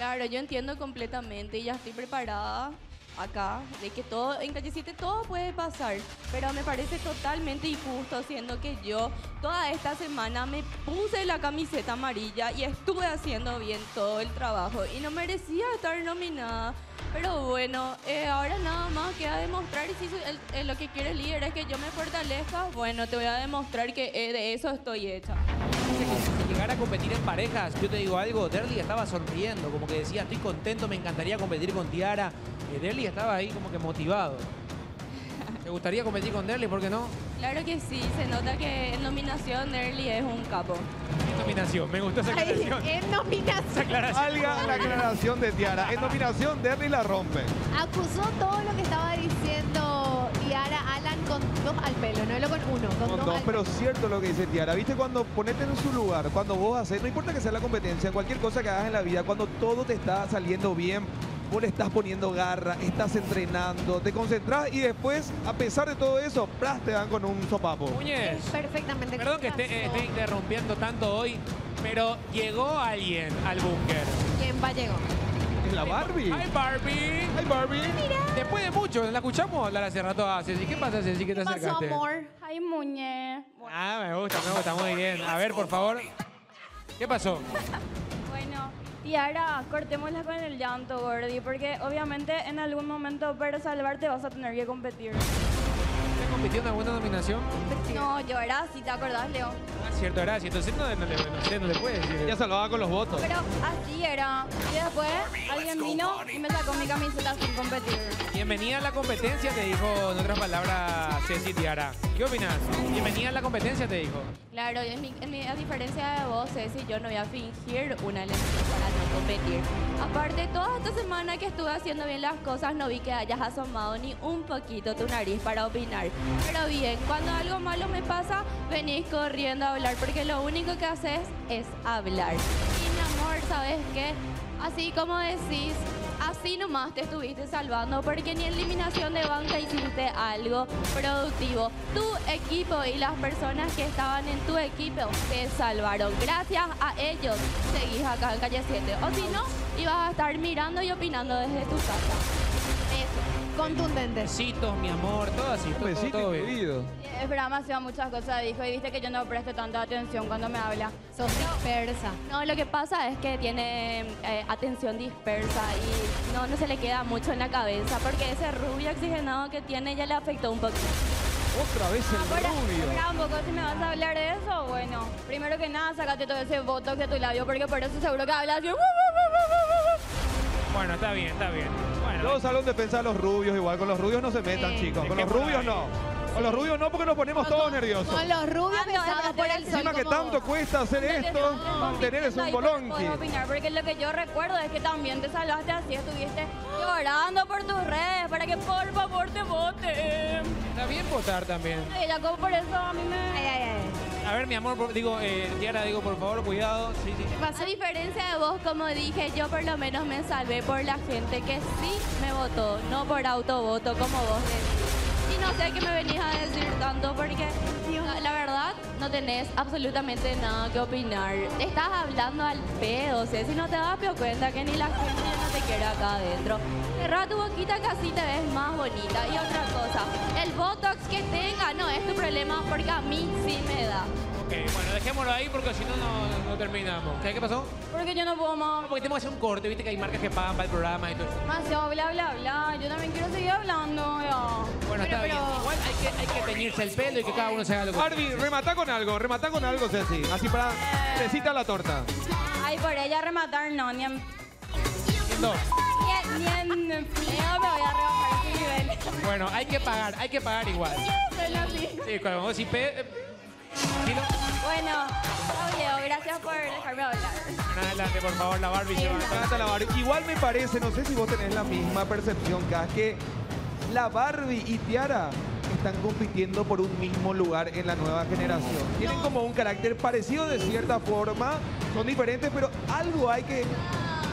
Claro, yo entiendo completamente y ya estoy preparada acá de que todo, en calle 7 todo puede pasar, pero me parece totalmente injusto siendo que yo toda esta semana me puse la camiseta amarilla y estuve haciendo bien todo el trabajo y no merecía estar nominada. Pero bueno, eh, ahora nada más queda demostrar y si eh, lo que quiere el líder es que yo me fortalezca, bueno, te voy a demostrar que eh, de eso estoy hecha. Si llegara a competir en parejas, yo te digo algo, Derly estaba sonriendo, como que decía, estoy contento, me encantaría competir con Tiara. Eh, Derly estaba ahí como que motivado. ¿Te gustaría competir con Derly? ¿Por qué no? Claro que sí, se nota que en nominación Nerly es un capo. En nominación, me gustó esa Ay, aclaración. en Esa nominación. aclaración. Valga la aclaración de Tiara. En nominación, Derry la rompe. Acusó todo lo que estaba diciendo Tiara Alan con dos al pelo, no lo con uno, con, Con dos, dos, al pero pelo. cierto lo que dice Tiara. ¿Viste cuando ponete en su lugar? Cuando vos haces, no importa que sea la competencia, cualquier cosa que hagas en la vida, cuando todo te está saliendo bien, vos le estás poniendo garra, estás entrenando, te concentras y después, a pesar de todo eso, plas, te dan con un sopapo. Muñez, perfectamente perdón que esté, eh, esté interrumpiendo tanto hoy, pero llegó alguien al búnker. ¿Quién va llegó? ¿Es la Barbie? ¡Ay, Barbie! ¡Ay, Barbie! Después de mucho, la escuchamos hablar hace rato a Ceci. ¿Qué pasa, Ceci? ¿Qué te ¿Qué pasó, acercaste? amor? Ay, muñe. Ah, me gusta, me gusta, muy bien. A ver, por favor. ¿Qué pasó? Bueno, Tiara, cortémosla con el llanto, Gordy, porque obviamente en algún momento para salvarte vas a tener que competir. ¿Usted compitió en alguna nominación? No, yo era así, ¿te acordás, Leo? Ah, cierto, era así. Entonces no, no le, no sé, no le puede decir. Ya salvaba con los votos. Pero así era. Y después alguien vino y me sacó mi camiseta sin competir. Bienvenida a la competencia, te dijo, en otras palabras, Ceci Tiara. ¿Qué opinas? Bienvenida a la competencia, te dijo. Claro, en mi- en mi- a diferencia de vos, Ceci, yo no voy a fingir una lesión para no competir. Aparte, toda esta semana que estuve haciendo bien las cosas, no vi que hayas asomado ni un poquito tu nariz para opinar. Pero bien, cuando algo malo me pasa, venís corriendo a hablar, porque lo único que haces es hablar. Y mi amor, ¿sabes qué? Así como decís, así nomás te estuviste salvando, porque ni eliminación de banca hiciste algo productivo. Tu equipo y las personas que estaban en tu equipo te salvaron. Gracias a ellos seguís acá en Calle 7. O si no, ibas a estar mirando y opinando desde tu casa. Contundente. Besitos, mi amor, todo así. Un besito todo incluido. Es verdad, me hacía muchas cosas, dijo, y viste que yo no presto tanta atención cuando me habla. Sos dispersa. No, lo que pasa es que tiene eh, atención dispersa y no, no se le queda mucho en la cabeza porque ese rubio oxigenado que tiene ya le afectó un poquito. Otra vez el Ahora, rubio. espera un poco, si me vas a hablar de eso, bueno, primero que nada, sacate todo ese botox de tu labio, porque por eso seguro que hablas así. Bueno, está bien, está bien. Bueno, Yo salgo en defensa de los rubios, igual con los rubios no se metan, Sí. chicos. Con los rubios ahí. no. Con los rubios no porque nos ponemos todos nerviosos. Con los rubios Ah, espérate, por el sol. Encima que como tanto vos. cuesta hacer esto, mantener es un bolonqui. Puedo opinar, porque lo que yo recuerdo es que también te salvaste así, estuviste llorando por tus redes para que por favor te voten. está bien votar también. Y ya como por eso a mí me... Ay, ay, ay. A ver, mi amor, digo, eh, Tiara, digo, por favor, cuidado. Sí, sí. A diferencia de vos, como dije, yo por lo menos me salvé por la gente que sí me votó, no por autovoto como vos. Y no sé qué me venís a decir tanto porque no tenés absolutamente nada que opinar. Estás hablando al pedo, o sea, si no te das cuenta que ni la gente no te quiere acá adentro. Cerrá tu boquita que así te ves más bonita. Y otra cosa, el Botox que tenga no es tu problema porque a mí sí me da. Ok, bueno, dejémoslo ahí porque si no, no, no terminamos. ¿Qué, ¿Qué pasó? Porque yo no puedo más. Porque tenemos que hacer un corte, viste que hay marcas que pagan para el programa y todo eso. Demasiado bla bla bla. Yo también quiero seguir hablando. ya. Bueno, está pero- bien. Igual hay que, hay que teñirse el pelo y que cada uno se haga lo que Arby, remata con algo, remata con algo, Ceci. Así para recita la torta. Ay, por ella rematar, no, ni en, No. ni en, ni en me voy a rebajar ese nivel. Bueno, hay que pagar, hay que pagar igual. Así. Sí, cuando vos si pe... Bueno, Leo, gracias por dejarme hablar. Adelante, por favor, la Barbie va. Trata la Barbie. Igual me parece, no sé si vos tenés la misma percepción, Cas, que la Barbie y Tiara están compitiendo por un mismo lugar en la nueva generación. Tienen como un carácter parecido de cierta forma, son diferentes, pero algo hay que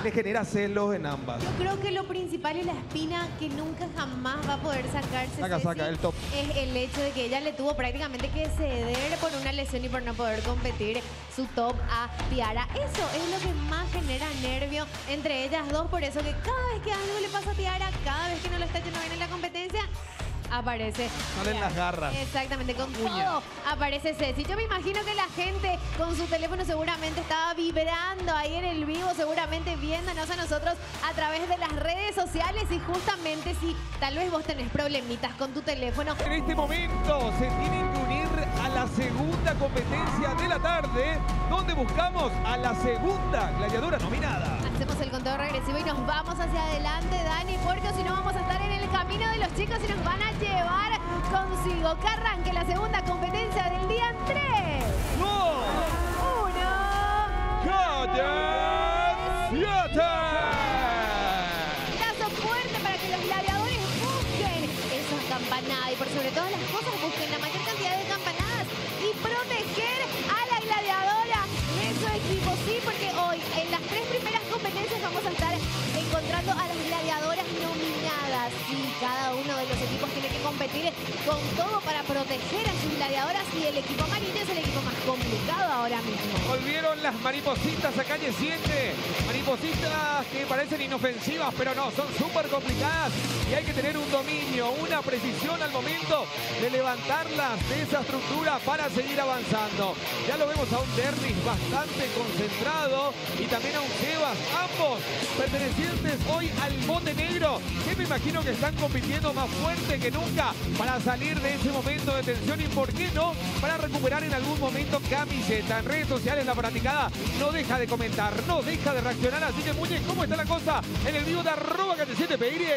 le genera celos en ambas. Yo creo que lo principal y la espina que nunca jamás va a poder sacarse Saca, Ceci, saca, el top. es el hecho de que ella le tuvo prácticamente que ceder por una lesión y por no poder competir su top a Tiara. Eso es lo que más genera nervio entre ellas dos, por eso que cada vez que algo le pasa a Tiara, cada vez que no lo está yendo bien en la competencia, aparece. Salen las garras. Exactamente, con todo aparece Ceci. Yo me imagino que la gente con su teléfono seguramente estaba vibrando ahí en el vivo, seguramente viéndonos a nosotros a través de las redes sociales y justamente si tal vez vos tenés problemitas con tu teléfono, En este momento se tienen que unir a la segunda competencia de la tarde, donde buscamos a la segunda gladiadora nominada. Hacemos el conteo regresivo y nos vamos hacia adelante, Dani, porque si no vamos a estar en el camino de los chicos y nos van a llevar consigo. Que arranque la segunda competencia del día en 3, ¡No! 1. ¡Calle Brazo fuerte para que los gladiadores busquen esas campanadas y por sobre todas competir con todo para proteger a sus gladiadoras y el equipo amarillo es el equipo más complicado ahora mismo. Volvieron las maripositas a calle 7. Maripositas que parecen inofensivas, pero no, son súper complicadas y hay que tener un dominio, una precisión al momento de levantarlas de esa estructura para seguir avanzando. Ya lo vemos a un Derlis bastante concentrado y también a un Sebas, ambos pertenecientes hoy al bote negro, que me imagino que están compitiendo más fuerte que nunca para salir de ese momento de tensión y, ¿por qué no?, para recuperar en algún momento camiseta. En redes sociales la fanaticada no deja de comentar, no deja de reaccionar. Así que, Muñe, ¿cómo está la cosa en el vivo de arroba 7 PY?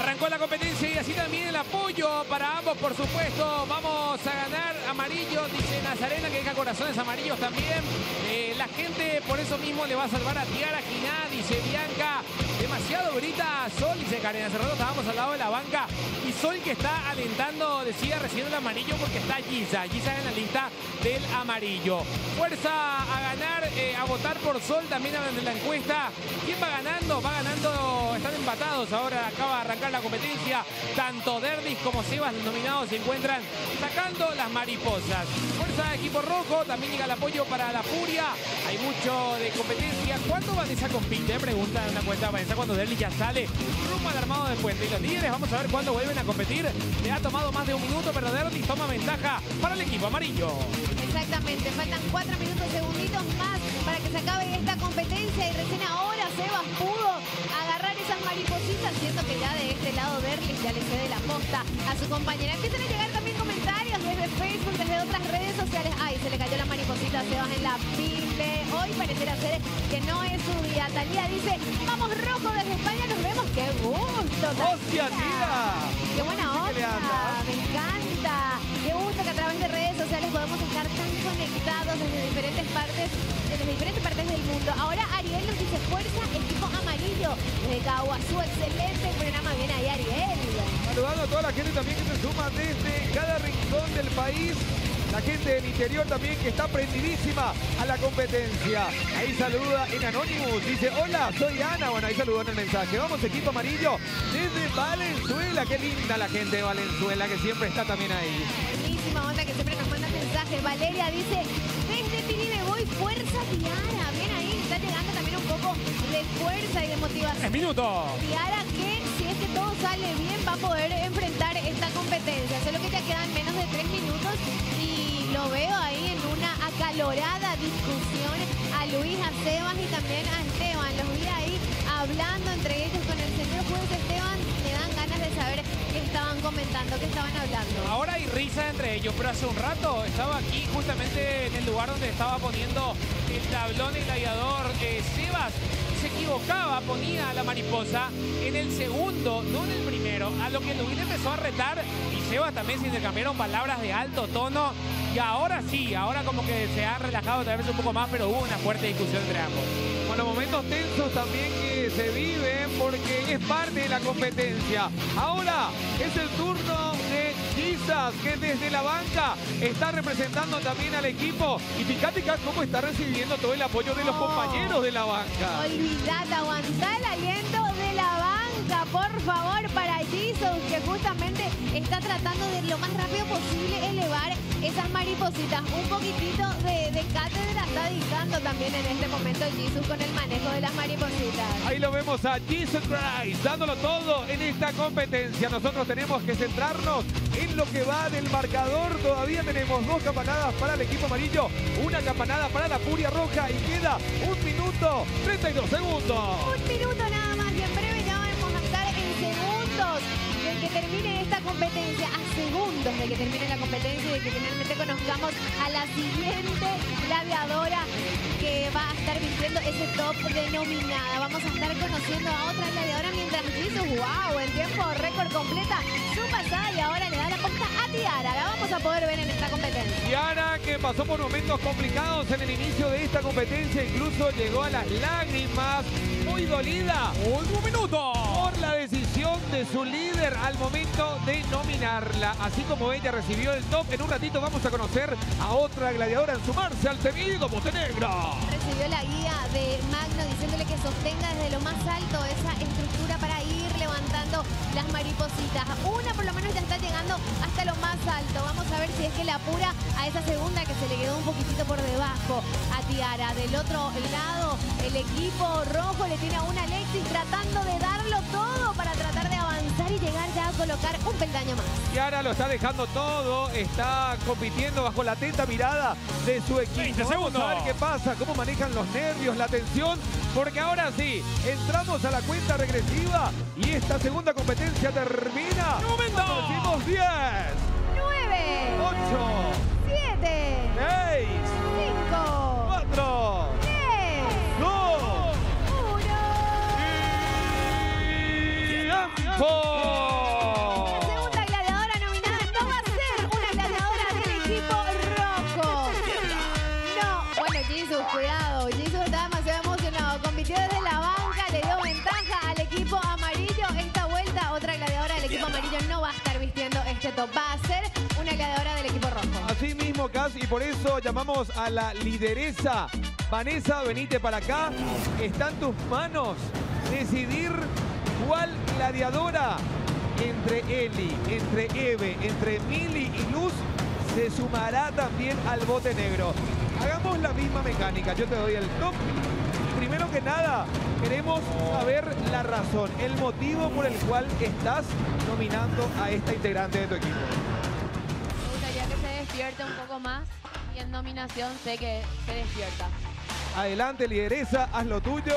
Arrancó la competencia y así también el apoyo para ambos, por supuesto. Vamos a ganar amarillo, dice Nazarena, que deja corazones amarillos también. Eh, la gente por eso mismo le va a salvar a Tiara Quiná, dice Bianca. Demasiado grita Sol, dice Karen. Hace rato estábamos al lado de la banca y Sol que está alentando, decía recién el amarillo porque está Giza. Giza en la lista del amarillo. Fuerza a ganar, eh, a votar por Sol también hablan de la encuesta. ¿Quién va ganando? Va ganando, están empatados ahora, acaba de arrancar la competencia. Tanto Derdis como Sebas, nominados, se encuentran sacando las mariposas. Fuerza equipo rojo, también llega el apoyo para la Furia. Hay mucho de competencia. ¿Cuándo Vanessa compite? Pregunta en la cuenta Vanessa cuando Derdis ya sale rumbo al armado de puente. Y los líderes, vamos a ver cuándo vuelven a competir. Le ha tomado más de un minuto, pero Derdis toma ventaja para el equipo amarillo. Exactamente, faltan cuatro minutos, segunditos más para que se acabe esta competencia y recién ahora Sebas pudo agarrar esas maripositas, siento que ya de este lado Berlis ya le cede la posta a su compañera. Empiezan a llegar también Facebook, desde otras redes sociales. Ay, se le cayó la mariposita a Sebas en la pile. Hoy pareciera ser que no es su día. Talía dice, vamos rojo desde España, nos vemos. ¡Qué gusto! Tía! ¡Qué buena ¿Qué le onda! Me encanta. Qué gusto que a través de redes sociales podemos estar tan conectados desde diferentes partes, desde diferentes partes del mundo. Ahora Ariel nos dice fuerza, equipo amarillo. Desde Caguazú, excelente programa. Bien ahí, Ariel. Saludando a toda la gente también que se suma desde cada rincón del país. La gente del interior también que está prendidísima a la competencia. Ahí saluda en Anonymous. Dice, hola, soy Ana. Bueno, ahí saludó en el mensaje. Vamos, equipo amarillo, desde Valenzuela. Qué linda la gente de Valenzuela que siempre está también ahí. Buenísima onda que siempre nos manda mensajes. Valeria dice, desde Tini voy fuerza Tiara. Bien ahí, está llegando también un poco de fuerza y de motivación. ¡Tres minutos! Tiara que si es que todo sale bien va a poder enfrentar veo ahí en una acalorada discusión a Luis, a Sebas y también a Esteban. Los vi ahí hablando entre ellos con el señor juez Esteban. De saber qué estaban comentando, qué estaban hablando. Ahora hay risa entre ellos, pero hace un rato estaba aquí justamente en el lugar donde estaba poniendo el tablón el gladiador eh, Sebas. Se equivocaba, ponía la mariposa en el segundo, no en el primero. A lo que Luis empezó a retar y Sebas también se intercambiaron palabras de alto tono. Y ahora sí, ahora como que se ha relajado tal vez un poco más, pero hubo una fuerte discusión entre ambos. Bueno, momentos tensos también que se viven porque es parte de la competencia. Ahora es el turno de Gisas, que desde la banca está representando también al equipo. Y fíjate cómo está recibiendo todo el apoyo de los Oh. compañeros de la banca. Olvidate, aguantá el aliento de la banca, por favor, para justamente está tratando de lo más rápido posible elevar esas maripositas. Un poquitito de, de cátedra está dictando también en este momento Jesus con el manejo de las maripositas. Ahí lo vemos a Jesus Christ dándolo todo en esta competencia. Nosotros tenemos que centrarnos en lo que va del marcador. Todavía tenemos dos campanadas para el equipo amarillo, una campanada para la Furia Roja y queda un minuto 32 segundos. Un minuto nada más y en breve ya vamos a estar en segundos que termine esta competencia, a segundos de que termine la competencia y de que finalmente conozcamos a la siguiente gladiadora que va a estar vistiendo ese top denominada. Vamos a estar conociendo a otra gladiadora mientras Jesus, wow, en tiempo récord completa su pasada y ahora le da posta a Tiara. La vamos a poder ver en esta competencia. Tiara que pasó por momentos complicados en el inicio de esta competencia, incluso llegó a las lágrimas, muy dolida ¡Último minuto! por la decisión de su líder al momento de nominarla. Así como ella recibió el top, en un ratito vamos a conocer a otra gladiadora en sumarse al temido Montenegro. Recibió la guía de Magno diciéndole que sostenga desde lo más alto esa estructura levantando las maripositas. Una por lo menos ya está llegando hasta lo más alto. Vamos a ver si es que le apura a esa segunda que se le quedó un poquitito por debajo a Tiara. Del otro lado, el equipo rojo le tiene a una Alexis tratando de darlo todo para tratar de y llegar ya a colocar un peldaño más. Tiara lo está dejando todo, está compitiendo bajo la atenta mirada de su equipo. 20 Vamos segundos. a ver qué pasa, cómo manejan los nervios, la tensión, porque ahora sí, entramos a la cuenta regresiva y esta segunda competencia termina. ¡Un momento! Decimos 10, 9, 8, 7, 6, 5, 4, 3, Va a ser una gladiadora del equipo rojo. Así mismo, Cas, y por eso llamamos a la lideresa. Vanessa, venite para acá. Está en tus manos decidir cuál gladiadora entre Eli, entre Eve, entre Mili y Luz se sumará también al bote negro. Hagamos la misma mecánica. Yo te doy el top. Primero que nada, queremos saber la razón, el motivo por el cual estás nominando a esta integrante de tu equipo. Me gustaría que se despierte un poco más y en nominación sé que se despierta. Adelante, lideresa, haz lo tuyo.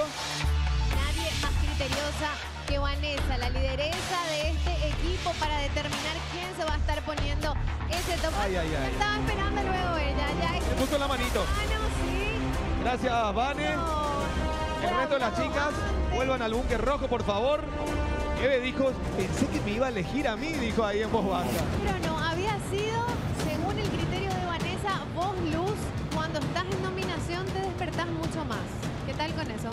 Nadie más criteriosa que Vanessa, la lideresa de este equipo para determinar quién se va a estar poniendo ese top. Ay, ay, ay. Estaba esperando luego ella. Ya puso la manito. sí. Gracias, Vane. El resto de las chicas, vuelvan al búnker rojo, por favor. Eve dijo, pensé que me iba a elegir a mí, dijo ahí en voz baja. Pero no, había sido, según el criterio de Vanessa, vos, Luz, cuando estás en nominación te despertás mucho más. ¿Qué tal con eso?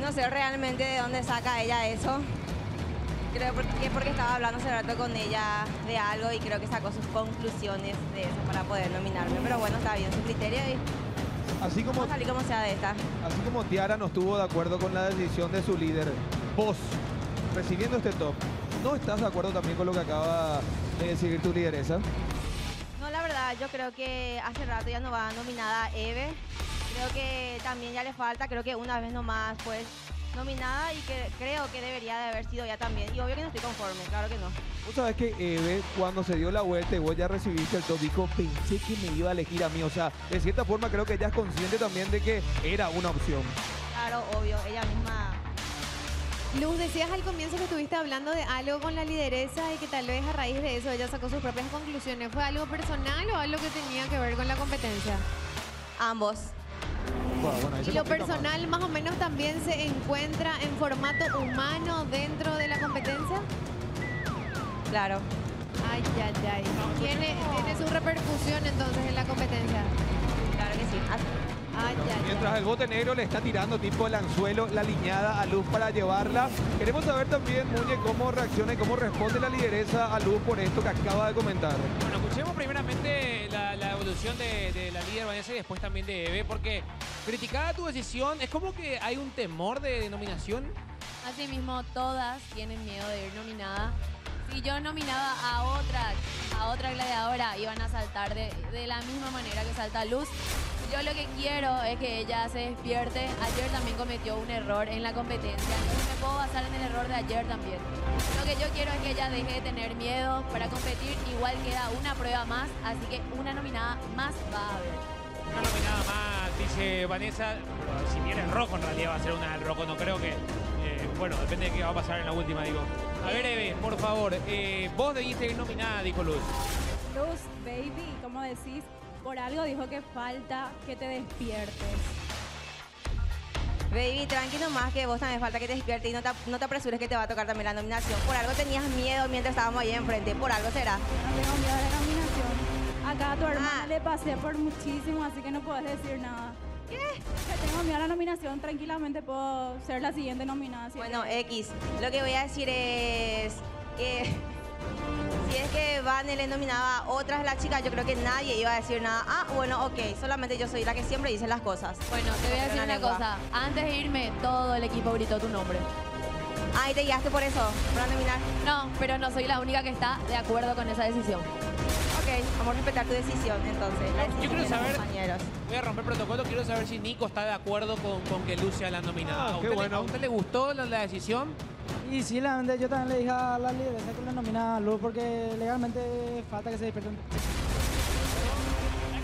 No sé realmente de dónde saca ella eso. Creo que porque estaba hablando hace rato con ella de algo y creo que sacó sus conclusiones de eso para poder nominarme. Pero bueno, está bien su criterio y Así como, vamos a salir como sea de esta. así como Tiara no estuvo de acuerdo con la decisión de su líder, vos, recibiendo este top, ¿no estás de acuerdo también con lo que acaba de decidir tu lideresa? No, la verdad, yo creo que hace rato ya no va nominada Eve. Creo que también ya le falta, creo que una vez nomás pues nominada y que creo que debería de haber sido ya también. Y obvio que no estoy conforme, claro que no. Vos sabés que Eve, cuando se dio la vuelta y vos ya recibiste el top, dijo, pensé que me iba a elegir a mí. O sea, de cierta forma creo que ella es consciente también de que era una opción. Claro, obvio, ella misma Luz, decías al comienzo que estuviste hablando de algo con la lideresa y que tal vez a raíz de eso ella sacó sus propias conclusiones. ¿Fue algo personal o algo que tenía que ver con la competencia? ambos. Bueno, Y lo más. personal más o menos también se encuentra en formato humano dentro de la competencia. Claro. Ay, ay, ay. Tiene, tiene su repercusión entonces en la competencia. Mientras el bote negro le está tirando tipo el anzuelo, la liñada a Luz para llevarla. Queremos saber también, Muñe, cómo reacciona y cómo responde la lideresa a Luz por esto que acaba de comentar. Bueno, escuchemos primeramente la, la evolución de, de la líder Vanessa y después también de Eve, porque criticada tu decisión, es como que hay un temor de denominación. Asimismo, todas tienen miedo de ir nominada. Si yo nominaba a otra, a otra gladiadora, iban a saltar de, de la misma manera que salta Luz. Yo lo que quiero es que ella se despierte. Ayer también cometió un error en la competencia, entonces me puedo basar en el error de ayer también. Lo que yo quiero es que ella deje de tener miedo para competir. Igual queda una prueba más, así que una nominada más va a haber. Una nominada más, dice Vanessa. Si bien es rojo, en realidad va a ser una del rojo. No creo que. eh, bueno, depende de qué va a pasar en la última, digo. A ver, Eve, por favor. eh, vos debiste ir nominada, dijo Luz. Luz, baby, como decís, por algo dijo que falta que te despiertes. Baby, tranquilo más que vos también falta que te despiertes y no te, no te apresures que te va a tocar también la nominación. Por algo tenías miedo mientras estábamos ahí enfrente. Por algo será. No tengo miedo de la nominación. Acá a tu hermana Ah. le pasé por muchísimo, así que no puedes decir nada. ¿Qué? Que tengo miedo a la nominación, tranquilamente puedo ser la siguiente nominada. si Bueno. X, lo que voy a decir es que si es que Vane le nominaba a otras las chicas, yo creo que nadie iba a decir nada. Ah, bueno, ok, solamente yo soy la que siempre dice las cosas. Bueno, te voy a decir una lengua. cosa. Antes de irme, todo el equipo gritó tu nombre. Ah, y te guiaste por eso, para nominar. No, pero no soy la única que está de acuerdo con esa decisión. Ok, vamos a respetar tu decisión entonces. la Yo quiero de los saber, compañeros. voy a romper protocolo, quiero saber si Nico está de acuerdo con, con que Luz sea la nominada. Ah, ¿A, qué usted le, bueno. a usted le gustó la, la decisión? Y sí, legalmente yo también le dije a la lideresa que le nomina a Luz porque legalmente falta que se despierten. ¿Será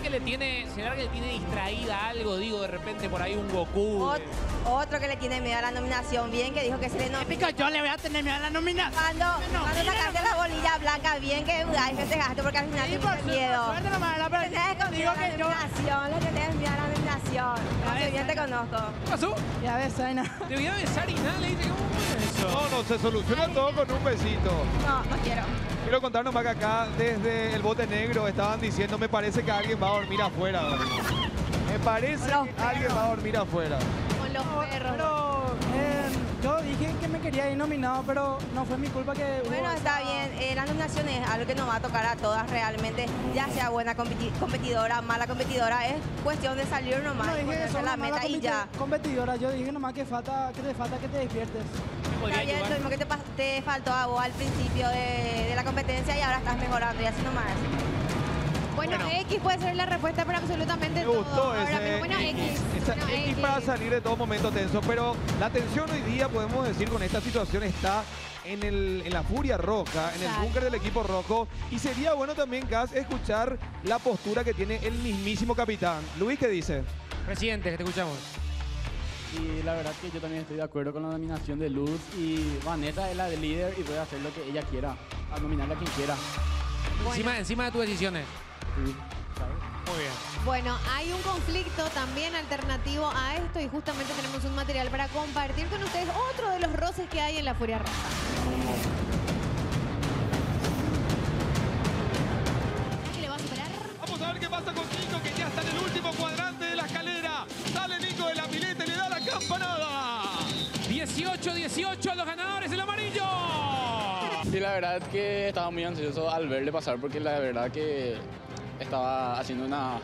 que le tiene, será que le tiene distraída algo? Digo, de repente por ahí un Goku. Ot- otro que le tiene miedo a la nominación, bien que dijo que se le nomina. yo le voy a tener miedo a la nominación. Cuando, cuando sacaste la bolilla blanca, bien que dudáis que te gasto porque al final Sí, tienes suerte, miedo. suerte nomás, la verdad, Tenés digo que yo- nominación, le tenés miedo a la nominación. Bien te conozco. ¿Qué pasó? Ya ves. Te voy a besar y nada, le dice, ¿cómo es eso? No, no, se soluciona todo con un besito. No, no quiero. Quiero contarnos más que acá, desde el bote negro, estaban diciendo, me parece que alguien va a dormir afuera. hoy". Me parece que alguien va a dormir afuera. Con los perros. Yo dije que me quería ir nominado, pero no fue mi culpa que hubo Bueno, esa- está bien. Eh, la nominación es algo que nos va a tocar a todas realmente, ya sea buena competi- competidora, mala competidora, es cuestión de salir nomás No y dije que ponerse la meta y ya. competidora, yo dije nomás que falta, que te falta que te despiertes. ¿Podría Está bien, ayudar? lo mismo que te, te faltó a vos al principio de, de la competencia y ahora estás mejorando y así nomás. Bueno, Bueno. X puede ser la respuesta para absolutamente Me todo. gustó Ahora, ese pero bueno, X. X. Esa Bueno, X para salir de todo momento tenso. Pero la tensión hoy día, podemos decir, con esta situación está en, el, en la furia roja, en el búnker del equipo rojo. Y sería bueno también, Gas, escuchar la postura que tiene el mismísimo capitán. Luis, ¿qué dice? Presidente, que te escuchamos. Y la verdad que yo también estoy de acuerdo con la nominación de Luz y Vanessa es la de líder y puede hacer lo que ella quiera, a nominarla a quien quiera. Encima, encima de tus decisiones. Sí. Muy bien. Bueno, hay un conflicto también alternativo a esto y justamente tenemos un material para compartir con ustedes otro de los roces que hay en la Furia Roja. ¿Qué le va a superar? Vamos a ver qué pasa con Nico, que ya está en el último cuadrante de la escalera. Sale Nico de la pileta y le da la campanada. 18-18 a los ganadores, el amarillo. Y la verdad que estaba muy ansioso al verle pasar porque la verdad que estaba haciendo una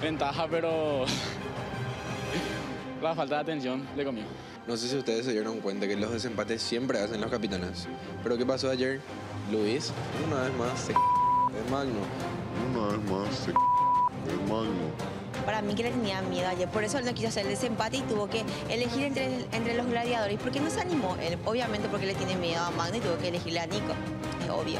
ventaja, pero la falta de atención le comió. No sé si ustedes se dieron cuenta que los desempates siempre hacen los capitanes. Pero ¿qué pasó ayer? Luis, una vez más, se de Magno. Una vez más, se el Magno. Para mí que le tenía miedo ayer, por eso él no quiso hacer el desempate y tuvo que elegir entre, entre los gladiadores. ¿Por qué no se animó? Él, obviamente porque le tiene miedo a Magno y tuvo que elegirle a Nico. Es obvio.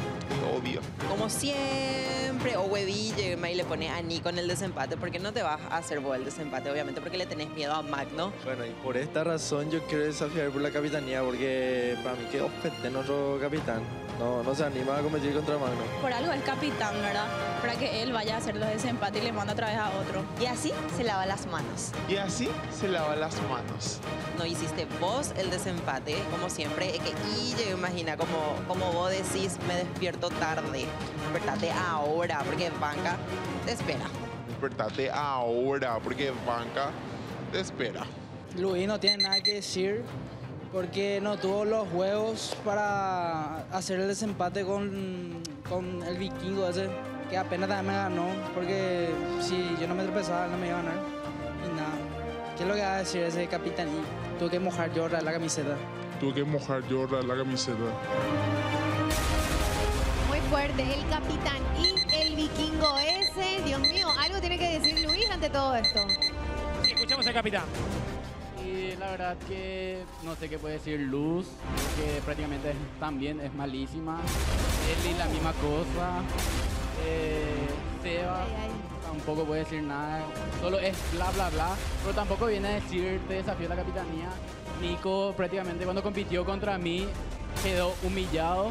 Obvio. Como siempre, o hueville, y le pone a Nico en el desempate, porque no te vas a hacer vos el desempate, obviamente, porque le tenés miedo a Magno. Bueno, y por esta razón yo quiero desafiar por la capitanía, porque para mí que ofende nuestro capitán. No, no se anima a competir contra Magno. Por algo es capitán, ¿verdad? Para que él vaya a hacer los desempates y le manda otra vez a otro. Y así se lava las manos. Y así se lava las manos. No hiciste vos el desempate, como siempre, es que y yo imagina, como, como vos decís, me despierto tarde. Despertate ahora, porque banca te espera. Despertate ahora, porque banca te espera. Luis no tiene nada que decir porque no tuvo los huevos para hacer el desempate con, con el vikingo ese, que apenas también me ganó, porque si yo no me tropezaba no me iba a ganar. Y nada, ¿qué es lo que va a decir ese capitán? Y tuve que mojar yo la camiseta. Tuve que mojar yo la camiseta. Muy fuerte, el capitán y el vikingo ese. Dios mío, algo tiene que decir Luis ante todo esto. Sí, escuchamos al capitán. Y la verdad que no sé qué puede decir Luz, que prácticamente también es malísima. Eli la misma cosa. Eh, Seba tampoco puede decir nada. Solo es bla bla bla. Pero tampoco viene a decir te desafío la capitanía. Nico prácticamente cuando compitió contra mí quedó humillado.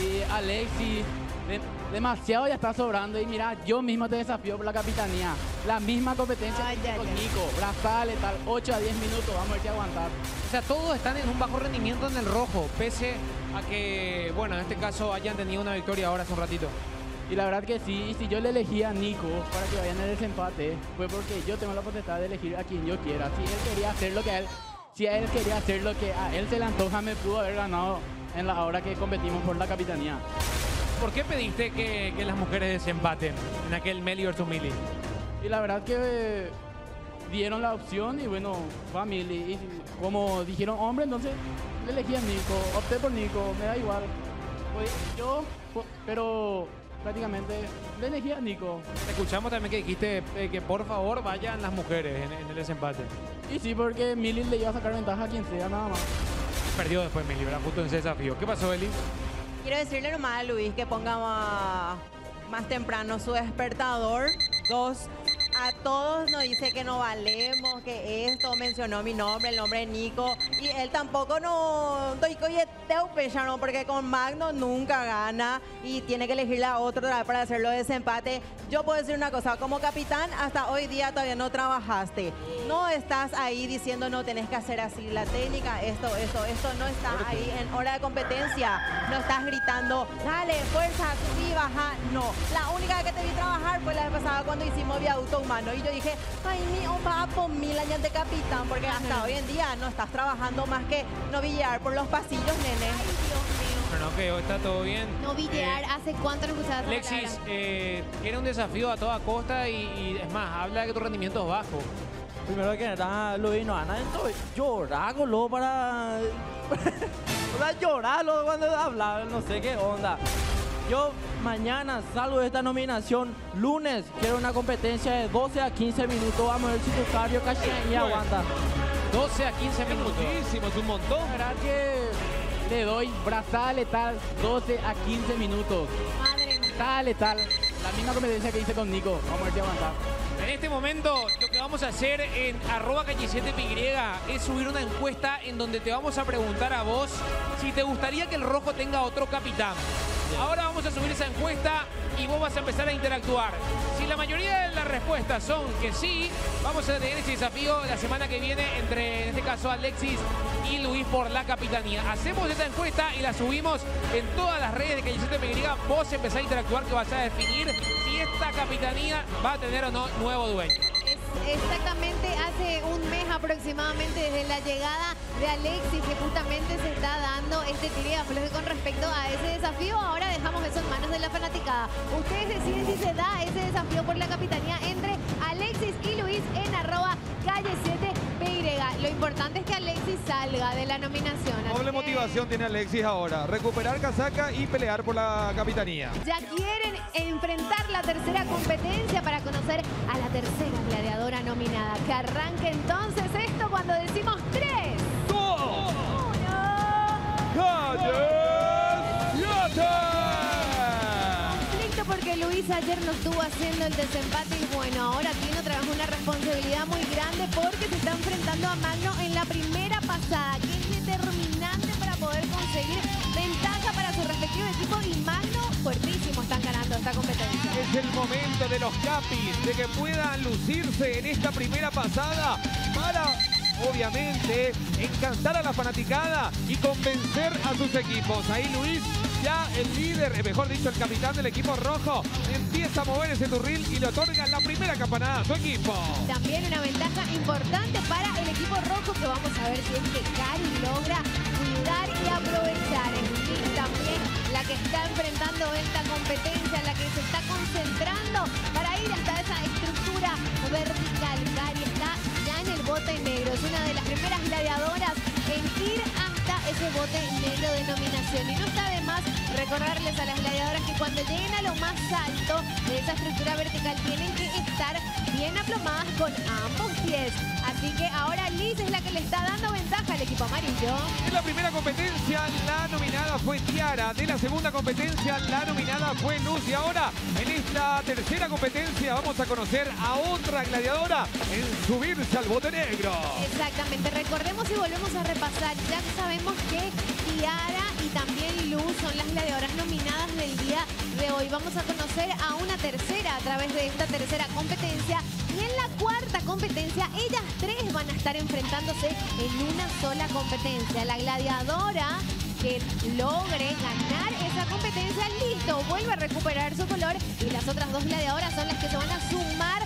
Y Alexis de- demasiado ya está sobrando. Y mira, yo mismo te desafío por la capitanía. La misma competencia con Nico. Brazales, tal, 8 a 10 minutos. Vamos a ver si aguantar. O sea, todos están en un bajo rendimiento en el rojo, pese a que, bueno, en este caso hayan tenido una victoria ahora hace un ratito. Y la verdad que sí, y si yo le elegí a Nico para que vaya en el desempate, fue porque yo tengo la potestad de elegir a quien yo quiera. Si él quería hacer lo que a él, si a él quería hacer lo que a él se le antoja, me pudo haber ganado en la hora que competimos por la capitanía. ¿Por qué pediste que, que las mujeres desempaten en aquel Meli versus Mili? Y la verdad que eh, dieron la opción y bueno, fue a Mili. Y como dijeron hombre, entonces le elegí a Nico, opté por Nico, me da igual. Pues yo, pero prácticamente le elegí a Nico. Escuchamos también que dijiste eh, que por favor vayan las mujeres en, en el desempate. Y sí, porque Milly le iba a sacar ventaja a quien sea, nada más. Perdió después Mili, ¿verdad? Justo en ese desafío. ¿Qué pasó, Eli? Quiero decirle nomás a Luis que ponga más temprano su despertador. Dos, a todos nos dice que no valemos, que esto, mencionó mi nombre, el nombre de Nico. Y él tampoco no... doy no, porque con Magno nunca gana y tiene que elegirle a otro para hacerlo de desempate. Yo puedo decir una cosa, como capitán, hasta hoy día todavía no trabajaste. No estás ahí diciendo no tenés que hacer así la técnica, esto, esto, esto. No estás ahí en hora de competencia. No estás gritando, dale, fuerza, subí, baja. No. La única que te vi trabajar fue la vez pasada cuando hicimos viaducto humano. Y yo dije, ay, mi papo, mil años de capitán, porque hasta hoy en día no estás trabajando más que novillar por los pasillos, nene. Pero no, que hoy está todo bien. No videar, ¿hace cuánto no esa Alexis, eh, tiene un desafío a toda costa y, y es más, habla de que tu rendimiento es bajo. Primero que nada, Luis, no van a llorar, lo para. o sea, llorarlo cuando hablar, no sé qué onda. Yo mañana salgo de esta nominación. Lunes quiero una competencia de 12 a 15 minutos. Vamos a ver si tu cardio y aguanta. 12 a 15 minutos. Muchísimo, es un montón. La verdad que le doy brazada letal 12 a 15 minutos. Madre Brazada letal. La misma competencia que hice con Nico. Vamos a ver si aguanta. En este momento, lo que vamos a hacer en arroba calle 7PY es subir una encuesta en donde te vamos a preguntar a vos si te gustaría que el rojo tenga otro capitán. Ahora vamos a subir esa encuesta y vos vas a empezar a interactuar. Si la mayoría de las respuestas son que sí, vamos a tener ese desafío la semana que viene entre, en este caso, Alexis y Luis por la capitanía. Hacemos esa encuesta y la subimos en todas las redes de Calle 7PY. Vos empezás a interactuar que vas a definir si esta capitanía va a tener o no nuevo dueño. Exactamente hace un mes aproximadamente desde la llegada de Alexis que justamente se está dando este tiro de afloje con respecto a ese desafío. Ahora dejamos eso en manos de la fanaticada. Ustedes deciden si se da ese desafío por la capitanía entre Alexis y Luis en arroba calle 7 Lo importante es que Alexis salga de la nominación. Doble que motivación tiene Alexis ahora. Recuperar casaca y pelear por la capitanía. Ya quieren enfrentar la tercera competencia para conocer a la tercera gladiadora nominada. Que arranque entonces esto cuando decimos tres. ¡Dos! Porque Luis ayer no estuvo haciendo el desempate y bueno, ahora tiene otra vez una responsabilidad muy grande porque se está enfrentando a Magno en la primera pasada, que es determinante para poder conseguir ventaja para su respectivo equipo y Magno fuertísimo están ganando esta competencia. Es el momento de los capis de que puedan lucirse en esta primera pasada para, obviamente, encantar a la fanaticada y convencer a sus equipos. Ahí Luis, ya el líder, eh, mejor dicho, el capitán del equipo rojo, empieza a mover ese turril y le otorga la primera campanada a su equipo. También una ventaja importante para el equipo rojo que vamos a ver si es que Cari logra cuidar y aprovechar. Liz también la que está enfrentando esta competencia, la que se está concentrando para ir hasta esa estructura vertical. Cari está ya en el bote negro. Es una de las primeras gladiadoras en ir hasta ese bote negro de nominación. Y no está de más recordarles a las gladiadoras que cuando lleguen a lo más alto de esa estructura vertical tienen que estar bien aplomadas con ambos pies. Así que ahora Liz es la que le está dando ventaja al equipo amarillo. En la primera competencia, la nominada fue Tiara. De la segunda competencia, la nominada fue Luz. Y ahora, en esta tercera competencia, vamos a conocer a otra gladiadora en subirse al bote negro. Exactamente, recordemos y volvemos a repasar. Ya sabemos que Tiara también Luz son las gladiadoras nominadas del día de hoy. Vamos a conocer a una tercera a través de esta tercera competencia. Y en la cuarta competencia, ellas tres van a estar enfrentándose en una sola competencia. La gladiadora que logre ganar esa competencia, listo, vuelve a recuperar su color y las otras dos gladiadoras son las que se van a sumar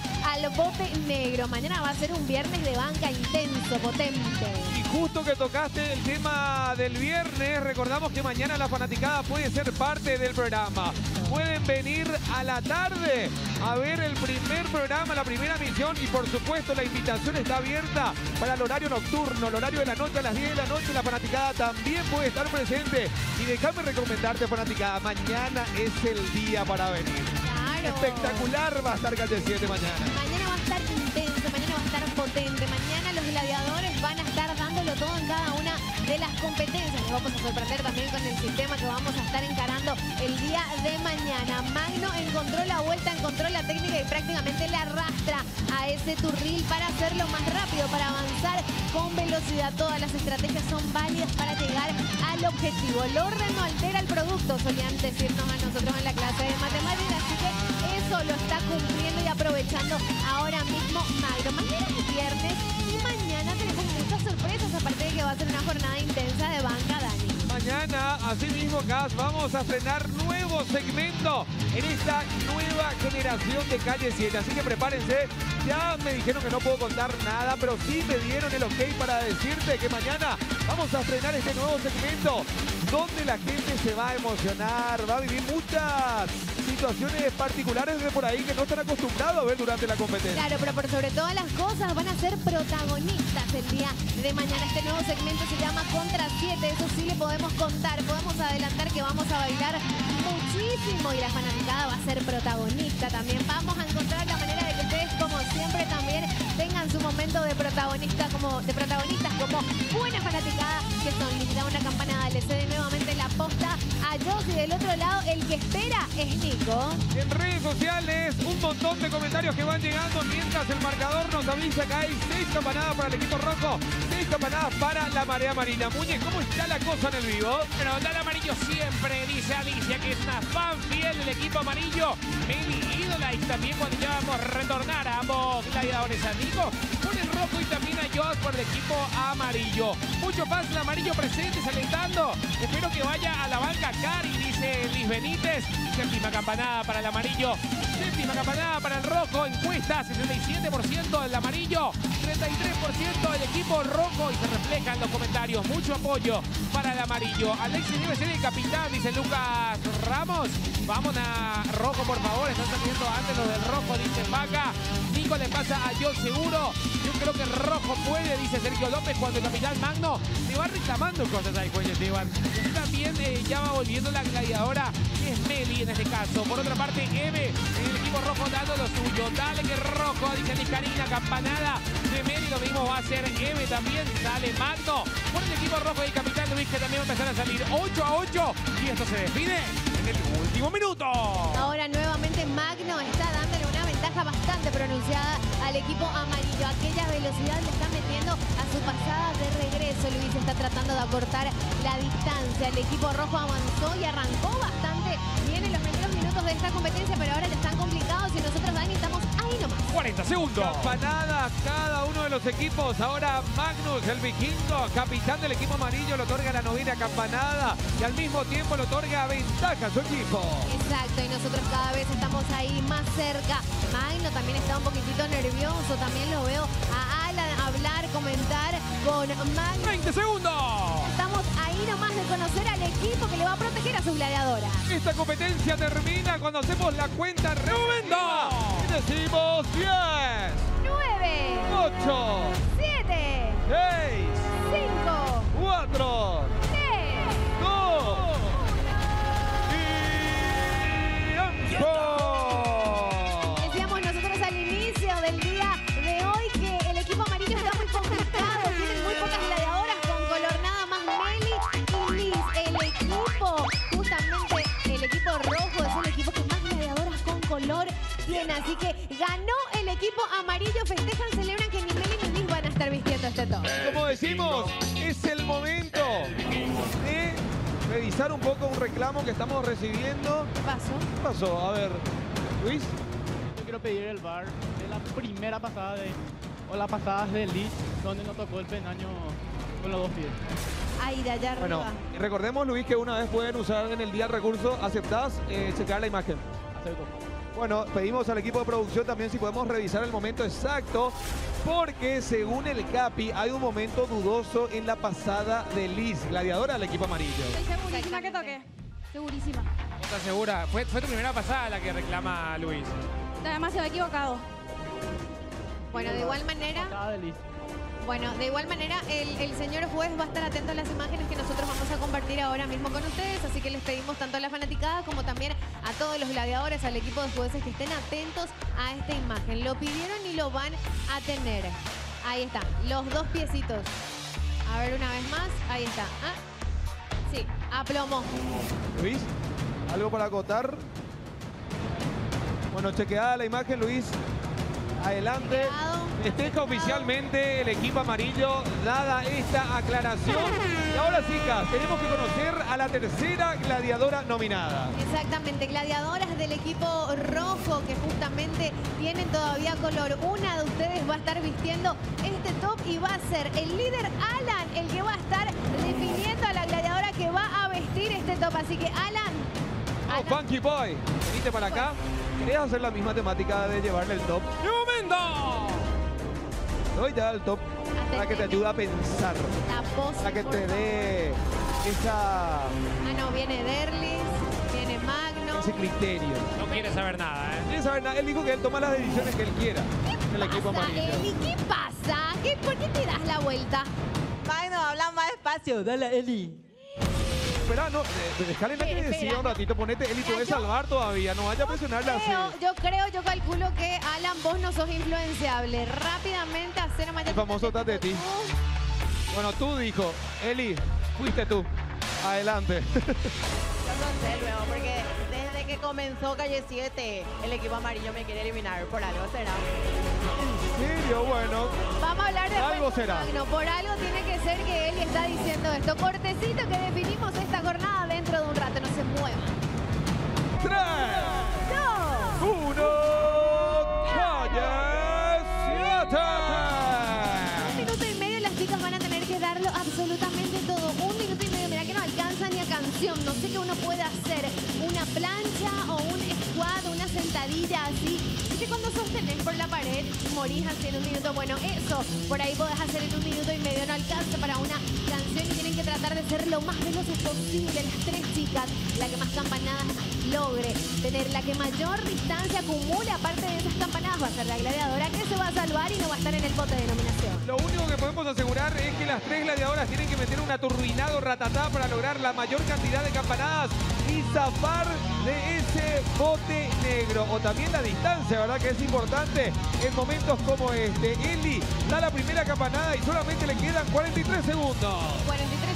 bote negro. Mañana va a ser un viernes de banca intenso, potente. Y justo que tocaste el tema del viernes, recordamos que mañana la fanaticada puede ser parte del programa. pueden venir a la tarde a ver el primer programa, la primera misión y por supuesto la invitación está abierta para el horario nocturno, el horario de la noche a las 10 de la noche. La fanaticada también puede estar presente. Y déjame recomendarte, fanaticada, mañana es el día para venir. Espectacular va a estar Calle 7 mañana. Estar intenso, mañana va a estar potente. Mañana los gladiadores van a estar dándolo todo en cada una de las competencias. Les vamos a sorprender también con el sistema que vamos a estar encarando el día de mañana. Magno encontró la vuelta, encontró la técnica y prácticamente le arrastra a ese turril para hacerlo más rápido, para avanzar con velocidad. Todas las estrategias son válidas para llegar al objetivo. El orden no altera el producto, solían decirnos a nosotros en la clase de matemáticas. Eso lo está cumpliendo y aprovechando ahora mismo Magno. Mañana es viernes y mañana tenemos muchas sorpresas, aparte de que va a ser una jornada intensa de banca, Dani. Mañana, así mismo, Gas, vamos a frenar nuevo segmento en esta nueva generación de Calle 7. Así que prepárense. Ya me dijeron que no puedo contar nada, pero sí me dieron el ok para decirte que mañana vamos a frenar este nuevo segmento donde la gente se va a emocionar, va a vivir muchas situaciones particulares de por ahí que no están acostumbrados a ver durante la competencia. Claro, pero por sobre todas las cosas van a ser protagonistas el día de mañana. Este nuevo segmento se llama Contra 7. Eso sí le podemos contar, podemos adelantar que vamos a bailar muchísimo y la fanaticada va a ser protagonista también. Vamos a encontrar la manera siempre, también tengan su momento de protagonista como de protagonistas como buena fanaticada que son linda una campanada le cede nuevamente la posta Joss y del otro lado el que espera es Nico En redes sociales, un montón de comentarios que van llegando mientras el marcador nos avisa que hay seis campanadas para el equipo rojo, seis campanadas para la marea marina. Muñe, ¿cómo está la cosa en el vivo? Bueno, Dale Amarillo siempre, dice Alicia, que es una fan fiel del equipo amarillo. Meli ídola y también cuando ya vamos a retornar a ambos gladiadores a Nico, rojo y también a por el equipo amarillo. Muchos fans del amarillo presentes alentando. Espero que vaya a la banca Cari, dice Liz Benítez. Séptima campanada para el amarillo. Séptima campanada para el rojo. Encuesta 67% del amarillo. 33% del equipo rojo y se refleja en los comentarios. Mucho apoyo para el amarillo. Alexis debe ser el capitán, dice Lucas Ramos. Vamos a rojo, por favor. Están saliendo antes los del rojo, dice Vaca. Nico le pasa a John Seguro. Yo creo que el rojo puede, dice Sergio López, cuando el capitán Magno le va reclamando cosas ahí, cuello, Esteban. Y también eh, ya va volviendo la gladiadora, que es Meli en este caso. Por otra parte, Eve, en el equipo rojo dando lo suyo. Dale que rojo, dice Liz Karina, campanada de Meli. Lo mismo va a hacer Eve también. Sale Magno. Por el equipo rojo y el capitán Luis, que también va a empezar a salir 8 a 8. Y esto se define en el último minuto. Ahora nuevamente Magno está bastante pronunciada al equipo amarillo. Aquella velocidad le está metiendo a su pasada de regreso. Luis está tratando de acortar la distancia. El equipo rojo avanzó y arrancó bastante bien en los primeros minutos de esta competencia, pero ahora le están complicados y nosotros, Dani, estamos ahí nomás. 40 segundos. Campanadas cada uno de los equipos. Ahora Magnus, el vikingo, capitán del equipo amarillo, le otorga la novena campanada y al mismo tiempo le otorga ventaja a su equipo. Exacto, y nosotros cada vez estamos ahí más cerca. Magno también está un poquitito nervioso, también lo veo a Alan hablar, comentar con Magno. 20 segundos. Estamos ahí nomás de conocer al equipo que le va a proteger a su gladiadora. Esta competencia termina cuando hacemos la cuenta reverenda. Decimos 10, 9, 8, 7, 6, 5, 4, Así que ganó el equipo amarillo. Festejan, celebran que ni Meli ni Liz van a estar vistiendo este top. Como decimos, es el momento de revisar un poco un reclamo que estamos recibiendo. ¿Qué pasó? ¿Qué pasó? A ver, Luis. Yo quiero pedir el bar de la primera pasada de, o la pasada de Lee, donde nos tocó el penaño con los dos pies. Ahí de allá Bueno, arriba. y recordemos, Luis, que una vez pueden usar en el día el recurso, aceptás eh, checar la imagen. Acepto. Bueno, pedimos al equipo de producción también si podemos revisar el momento exacto, porque según el CAPI hay un momento dudoso en la pasada de Liz, gladiadora del equipo amarillo. Estoy segurísima que toqué. Segurísima. ¿Estás segura? Fue, fue tu primera pasada la que reclama Luis. Está demasiado equivocado. Bueno, de igual manera, bueno, de igual manera, el, el señor juez va a estar atento a las imágenes que nosotros vamos a compartir ahora mismo con ustedes, así que les pedimos tanto a la fanaticada como también a todos los gladiadores, al equipo de jueces que estén atentos a esta imagen. Lo pidieron y lo van a tener. Ahí está, los dos piecitos. A ver una vez más, ahí está. Ah, Sí, a plomo. Luis, ¿algo para acotar? Bueno, chequeada la imagen, Luis. Adelante. Festeja oficialmente el equipo amarillo, dada esta aclaración. Y ahora, chicas, tenemos que conocer a la tercera gladiadora nominada. Exactamente, gladiadoras del equipo rojo que justamente tienen todavía color. Una de ustedes va a estar vistiendo este top y va a ser el líder Alan el que va a estar definiendo a la gladiadora que va a vestir este top. Así que Alan, Oh, Funky Boy, venite para acá. ¿Querés hacer la misma temática de llevarle el top? ¡Momento! Te doy ya el top para que te ayude a pensar. la pose. Para que te dé esa, Ah, no, viene Derlis, viene Magno. ese criterio. No quiere saber nada, ¿eh? No quiere saber nada. Él dijo que él toma las decisiones que él quiera. El equipo amarillo. Eli? ¿Qué pasa? ¿Qué, ¿Por qué te das la vuelta? Magno, habla más despacio. Dale, Eli. Espera, no, eh, dejale la que Espera, decida un no. ratito. Ponete, Eli, a salvar todavía. No vaya a presionarle así. Yo creo, yo calculo que Alan, vos no sos influenciable. Rápidamente hacer El famoso Tateti. Bueno, tú dijo, Eli, fuiste tú. Adelante. Yo no sé luego, porque que comenzó Calle 7, el equipo amarillo me quiere eliminar. Por algo será. ¿En serio? Bueno. Vamos a hablar de algo será. Magno. Por algo tiene que ser que él está diciendo esto. Cortecito que definimos esta jornada dentro de un rato. No se muevan. ¡Tres! ¡Dos! ¡Uno! ¡Calle 7! No sé qué uno puede hacer. Una plancha o un squat, una sentadilla así. ¿Viste cuando sostenés por la pared morís así en un minuto? Bueno, eso por ahí podés hacer en un minuto y medio. No alcanza para una canción y tienen que tratar de ser lo más veloces posible. Las tres chicas, la que más campanadas logre tener, la que mayor distancia acumule, aparte de esas campanadas, va a ser la gladiadora que se va a salvar y no va a estar en el bote de nominación. Lo único que podemos asegurar es que las tres gladiadoras tienen que meter un aturbinado ratatá para lograr la mayor cantidad de campanadas y zafar de ese bote negro. O también la distancia, ¿verdad? Que es importante en momentos como este. Eli da la primera campanada y solamente le quedan 43 segundos. 43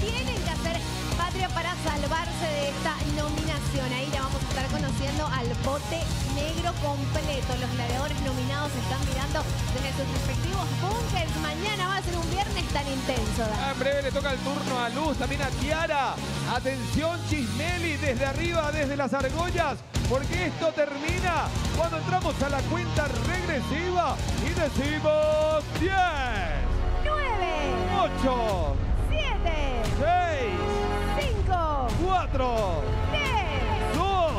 tienen que hacer patria para salvarse de esta nominación. Ahí ya vamos a estar conociendo al bote negro completo. Los gladiadores nominados están mirando desde sus respectivos bunkers. Mañana va a ser un viernes tan intenso. Dani. En breve le toca el turno a Luz, también a Tiara. Atención, Chismeli, desde arriba, desde las argollas, porque esto termina cuando entramos a la cuenta regresiva y decimos 10, 9, 8, 7, 6, 5, 4, 3, 2,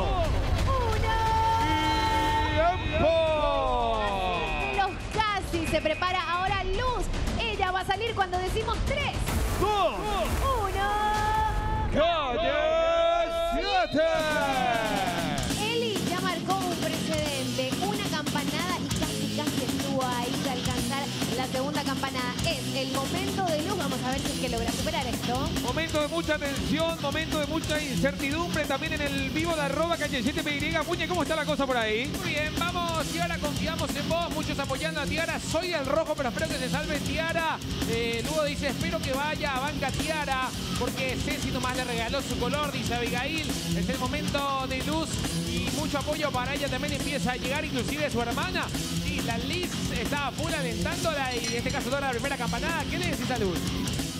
1. Los casi se prepara ahora Luz. Ella va a salir cuando decimos 3, 2, 1. ¡Calle 7! El momento de luz, vamos a ver si es que logra superar esto. Momento de mucha tensión, momento de mucha incertidumbre también en el vivo de arroba calle 7 PY. Muñe, ¿cómo está la cosa por ahí? Muy bien, vamos, Tiara, confiamos en vos. Muchos apoyando a Tiara. Soy el rojo, pero espero que se salve Tiara. Eh, luego dice, espero que vaya a banca Tiara, porque Ceci nomás le regaló su color, dice Abigail. Es el momento de luz mucho apoyo para ella. También empieza a llegar inclusive su hermana. Y la Liz está full alentándola y en este caso toda la primera campanada. ¿Qué le decís a Luz?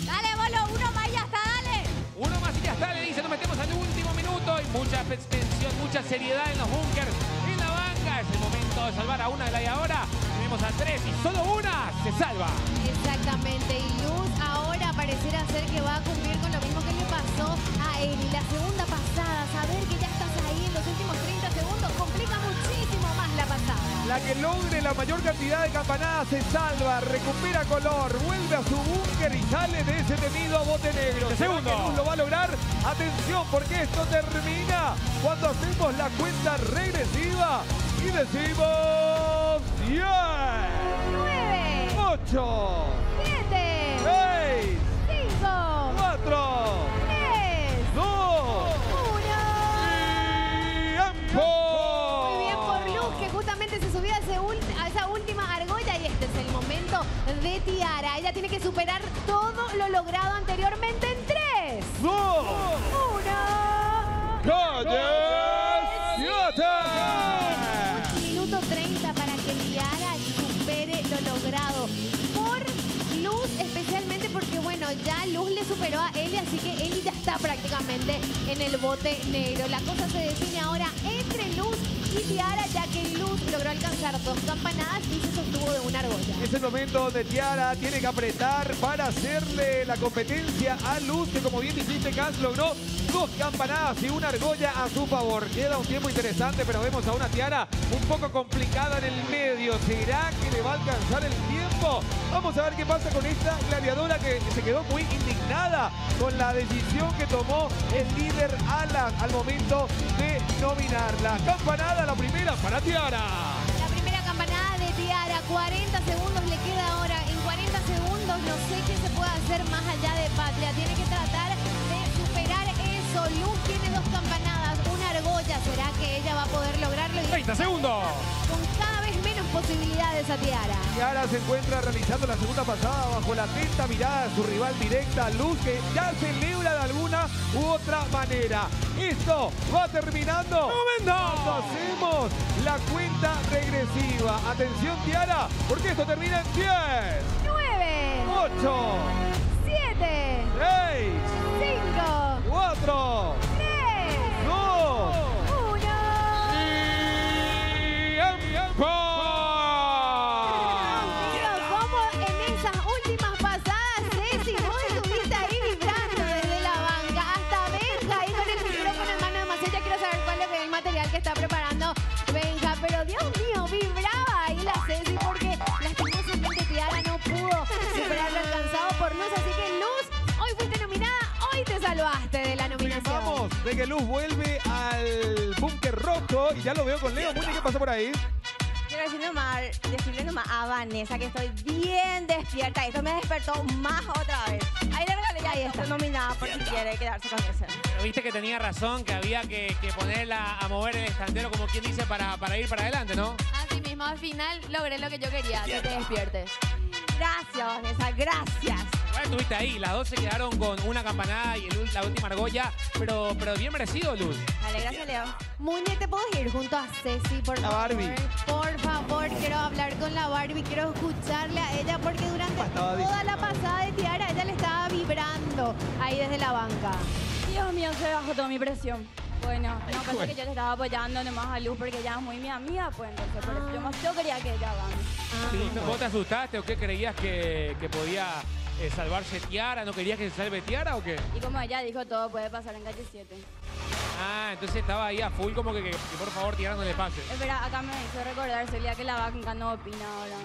Dale, bolo, uno más y ya está, dale. Uno más y ya está, le dice, nos metemos al último minuto y mucha tensión, mucha seriedad en los bunkers, en la banca. Es el momento de salvar a una gladiadora. Tenemos a tres y solo una se salva. Exactamente, y Luz ahora pareciera ser que va a cumplir con lo mismo que le pasó a Eli. La segunda pasada, saber que ya estás ahí en los últimos 30 la que logre la mayor cantidad de campanadas se salva, recupera color, vuelve a su búnker y sale de ese temido bote negro. El ¿Será segundo. que lo va a lograr? Atención, porque esto termina cuando hacemos la cuenta regresiva y decimos 10, 9, 8, 7, de Tiara. Ella tiene que superar todo lo logrado anteriormente en 3, 2, 1. ¡Calle 7! Minuto 30 para que Tiara supere lo logrado. Por Luz, especialmente porque, bueno, ya Luz le superó a Eli, así que Eli ya está prácticamente en el bote negro. La cosa se define ahora entre Luz y Tiara, ya que Luz logró alcanzar dos campanadas y se sostuvo de una argolla. Es el momento donde Tiara tiene que apretar para hacerle la competencia a Luz, que como bien dijiste, Cas logró dos campanadas y una argolla a su favor. Queda un tiempo interesante, pero vemos a una Tiara un poco complicada en el medio. ¿Será que le va a alcanzar el tiempo? Vamos a ver qué pasa con esta gladiadora que se quedó muy indignada con la decisión que tomó el líder Alan al momento de nominarla. Campanada la primera para Tiara. La primera campanada de Tiara, 40 segundos le queda ahora. En 40 segundos no sé qué se puede hacer más allá de Patria. Tiene que 30 segundos. Con cada vez menos posibilidades a Tiara. Tiara se encuentra realizando la segunda pasada bajo la atenta mirada de su rival directa, Luz, que ya celebra de alguna u otra manera. Esto va terminando. Cuando hacemos la cuenta regresiva. Atención, Tiara, porque esto termina en 10, 9, 8, 7, 6, 5, 4, ¿cómo en esas últimas pasadas, Ceci, vos estuviste ahí vibrando desde la banca? Hasta Benja ahí con el micrófono en mano. Además, ya quiero saber cuál es el material que está preparando Benja. Pero Dios mío, vibraba ahí la Ceci porque lastimosamente Tiara no pudo superar lo alcanzado por Luz. Así que Luz, hoy fuiste nominada, hoy te salvaste de la nominación. Vamos, de que Luz vuelve al búnker rojo y ya lo veo con Leo. Muni, ¿qué pasa por ahí? Quiero decir nomás, decirle nomás a Vanessa que estoy bien despierta. Esto me despertó más otra vez. Ahí le regalé ya ahí está nominada por si quiere quedarse con ese. Pero viste que tenía razón, que había que, que ponerla a mover el estandero, como quien dice, para, para ir para adelante, ¿no? Así mismo, al final logré lo que yo quería, que te despiertes. Gracias, Vanessa, gracias. Bueno, estuviste ahí, las dos se quedaron con una campanada y el la última argolla, pero, pero bien merecido, Luz. Vale, gracias, Leo. Muñe, ¿te puedo ir junto a Ceci, por La favor? Barbie. Por favor, quiero hablar con la Barbie, quiero escucharle a ella porque durante toda la pasada de Tiara ella le estaba vibrando ahí desde la banca. Dios mío, se bajó toda mi presión. Bueno, no, pasa bueno. que yo le estaba apoyando nomás a Luz porque ella es muy mi amiga, pues entonces por eso yo, más, yo quería que ella gane. Sí, ¿Vos te asustaste o qué creías que, que podía eh, salvarse Tiara? ¿No querías que se salve Tiara o qué? Y como ella dijo, todo puede pasar en calle 7. Ah, entonces estaba ahí a full como que, que- que por favor Tiara no le pase. Espera, acá me hizo recordar Celia que la banca no opina ahora.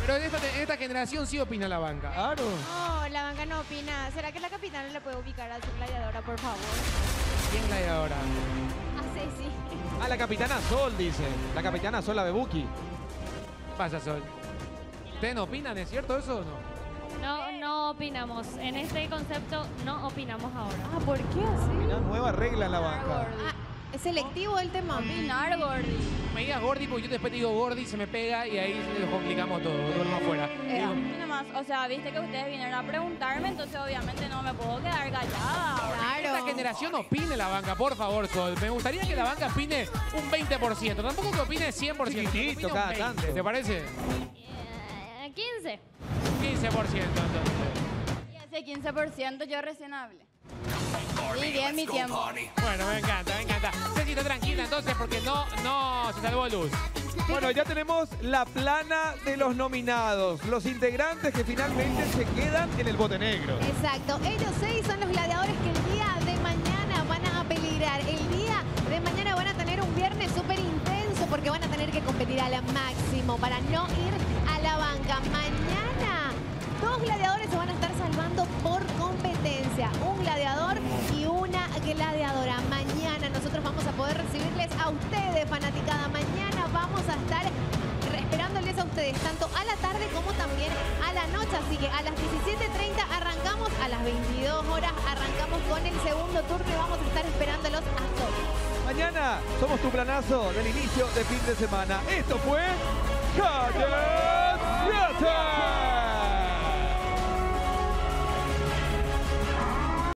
Pero en esta, en esta generación sí opina la banca. Claro. No, la banca no opina. ¿Será que la capitana le puede ubicar a su gladiadora, por favor? ¿Quién la hay ahora? A Ceci. Ah, la capitana Sol, dice. La capitana Sol, la Bebuki. ¿Qué pasa, Sol? ¿Ustedes no opinan, es cierto eso o no? No, no opinamos. En este concepto no opinamos ahora. Ah, ¿por qué así? Una nueva regla en la banca. Ah, es selectivo el tema. Opinar, Gordy. Me digas Gordi porque yo después te digo Gordi, se me pega y ahí nos complicamos todo, todo afuera. Eh, y nomás, o sea, viste que ustedes vinieron a preguntarme, entonces obviamente no me puedo quedar callada. Esta generación opine la banca, por favor, Sol. Me gustaría que la banca opine un 20%. Tampoco que opine 100%. que Chiquitito, cada 20%, tanto. ¿Te parece? Eh, 15. 15% entonces. Y ese 15% yo recién hablé. Y bien mi tiempo. Bueno, me encanta, me encanta. Ceci, está tranquila entonces porque no, no se salvó luz. Bueno, ya tenemos la plana de los nominados. Los integrantes que finalmente se quedan en el bote negro. Exacto. Ellos seis son los gladiadores que el día de mañana van a peligrar. El día de mañana van a tener un viernes súper intenso porque van a tener que que competir al máximo para no ir a la banca. Mañana, dos gladiadores se van a estar salvando por competencia. Un gladiador y una gladiadora. Mañana nosotros vamos a poder recibirles a ustedes, fanaticada. Mañana vamos a estar esperándoles a ustedes, tanto a la tarde como también a la noche. Así que a las 17.30 arrancamos, a las 22 horas arrancamos con el segundo turno y vamos a estar esperándolos a todos. Mañana somos tu planazo del inicio de fin de semana. Esto fue Calle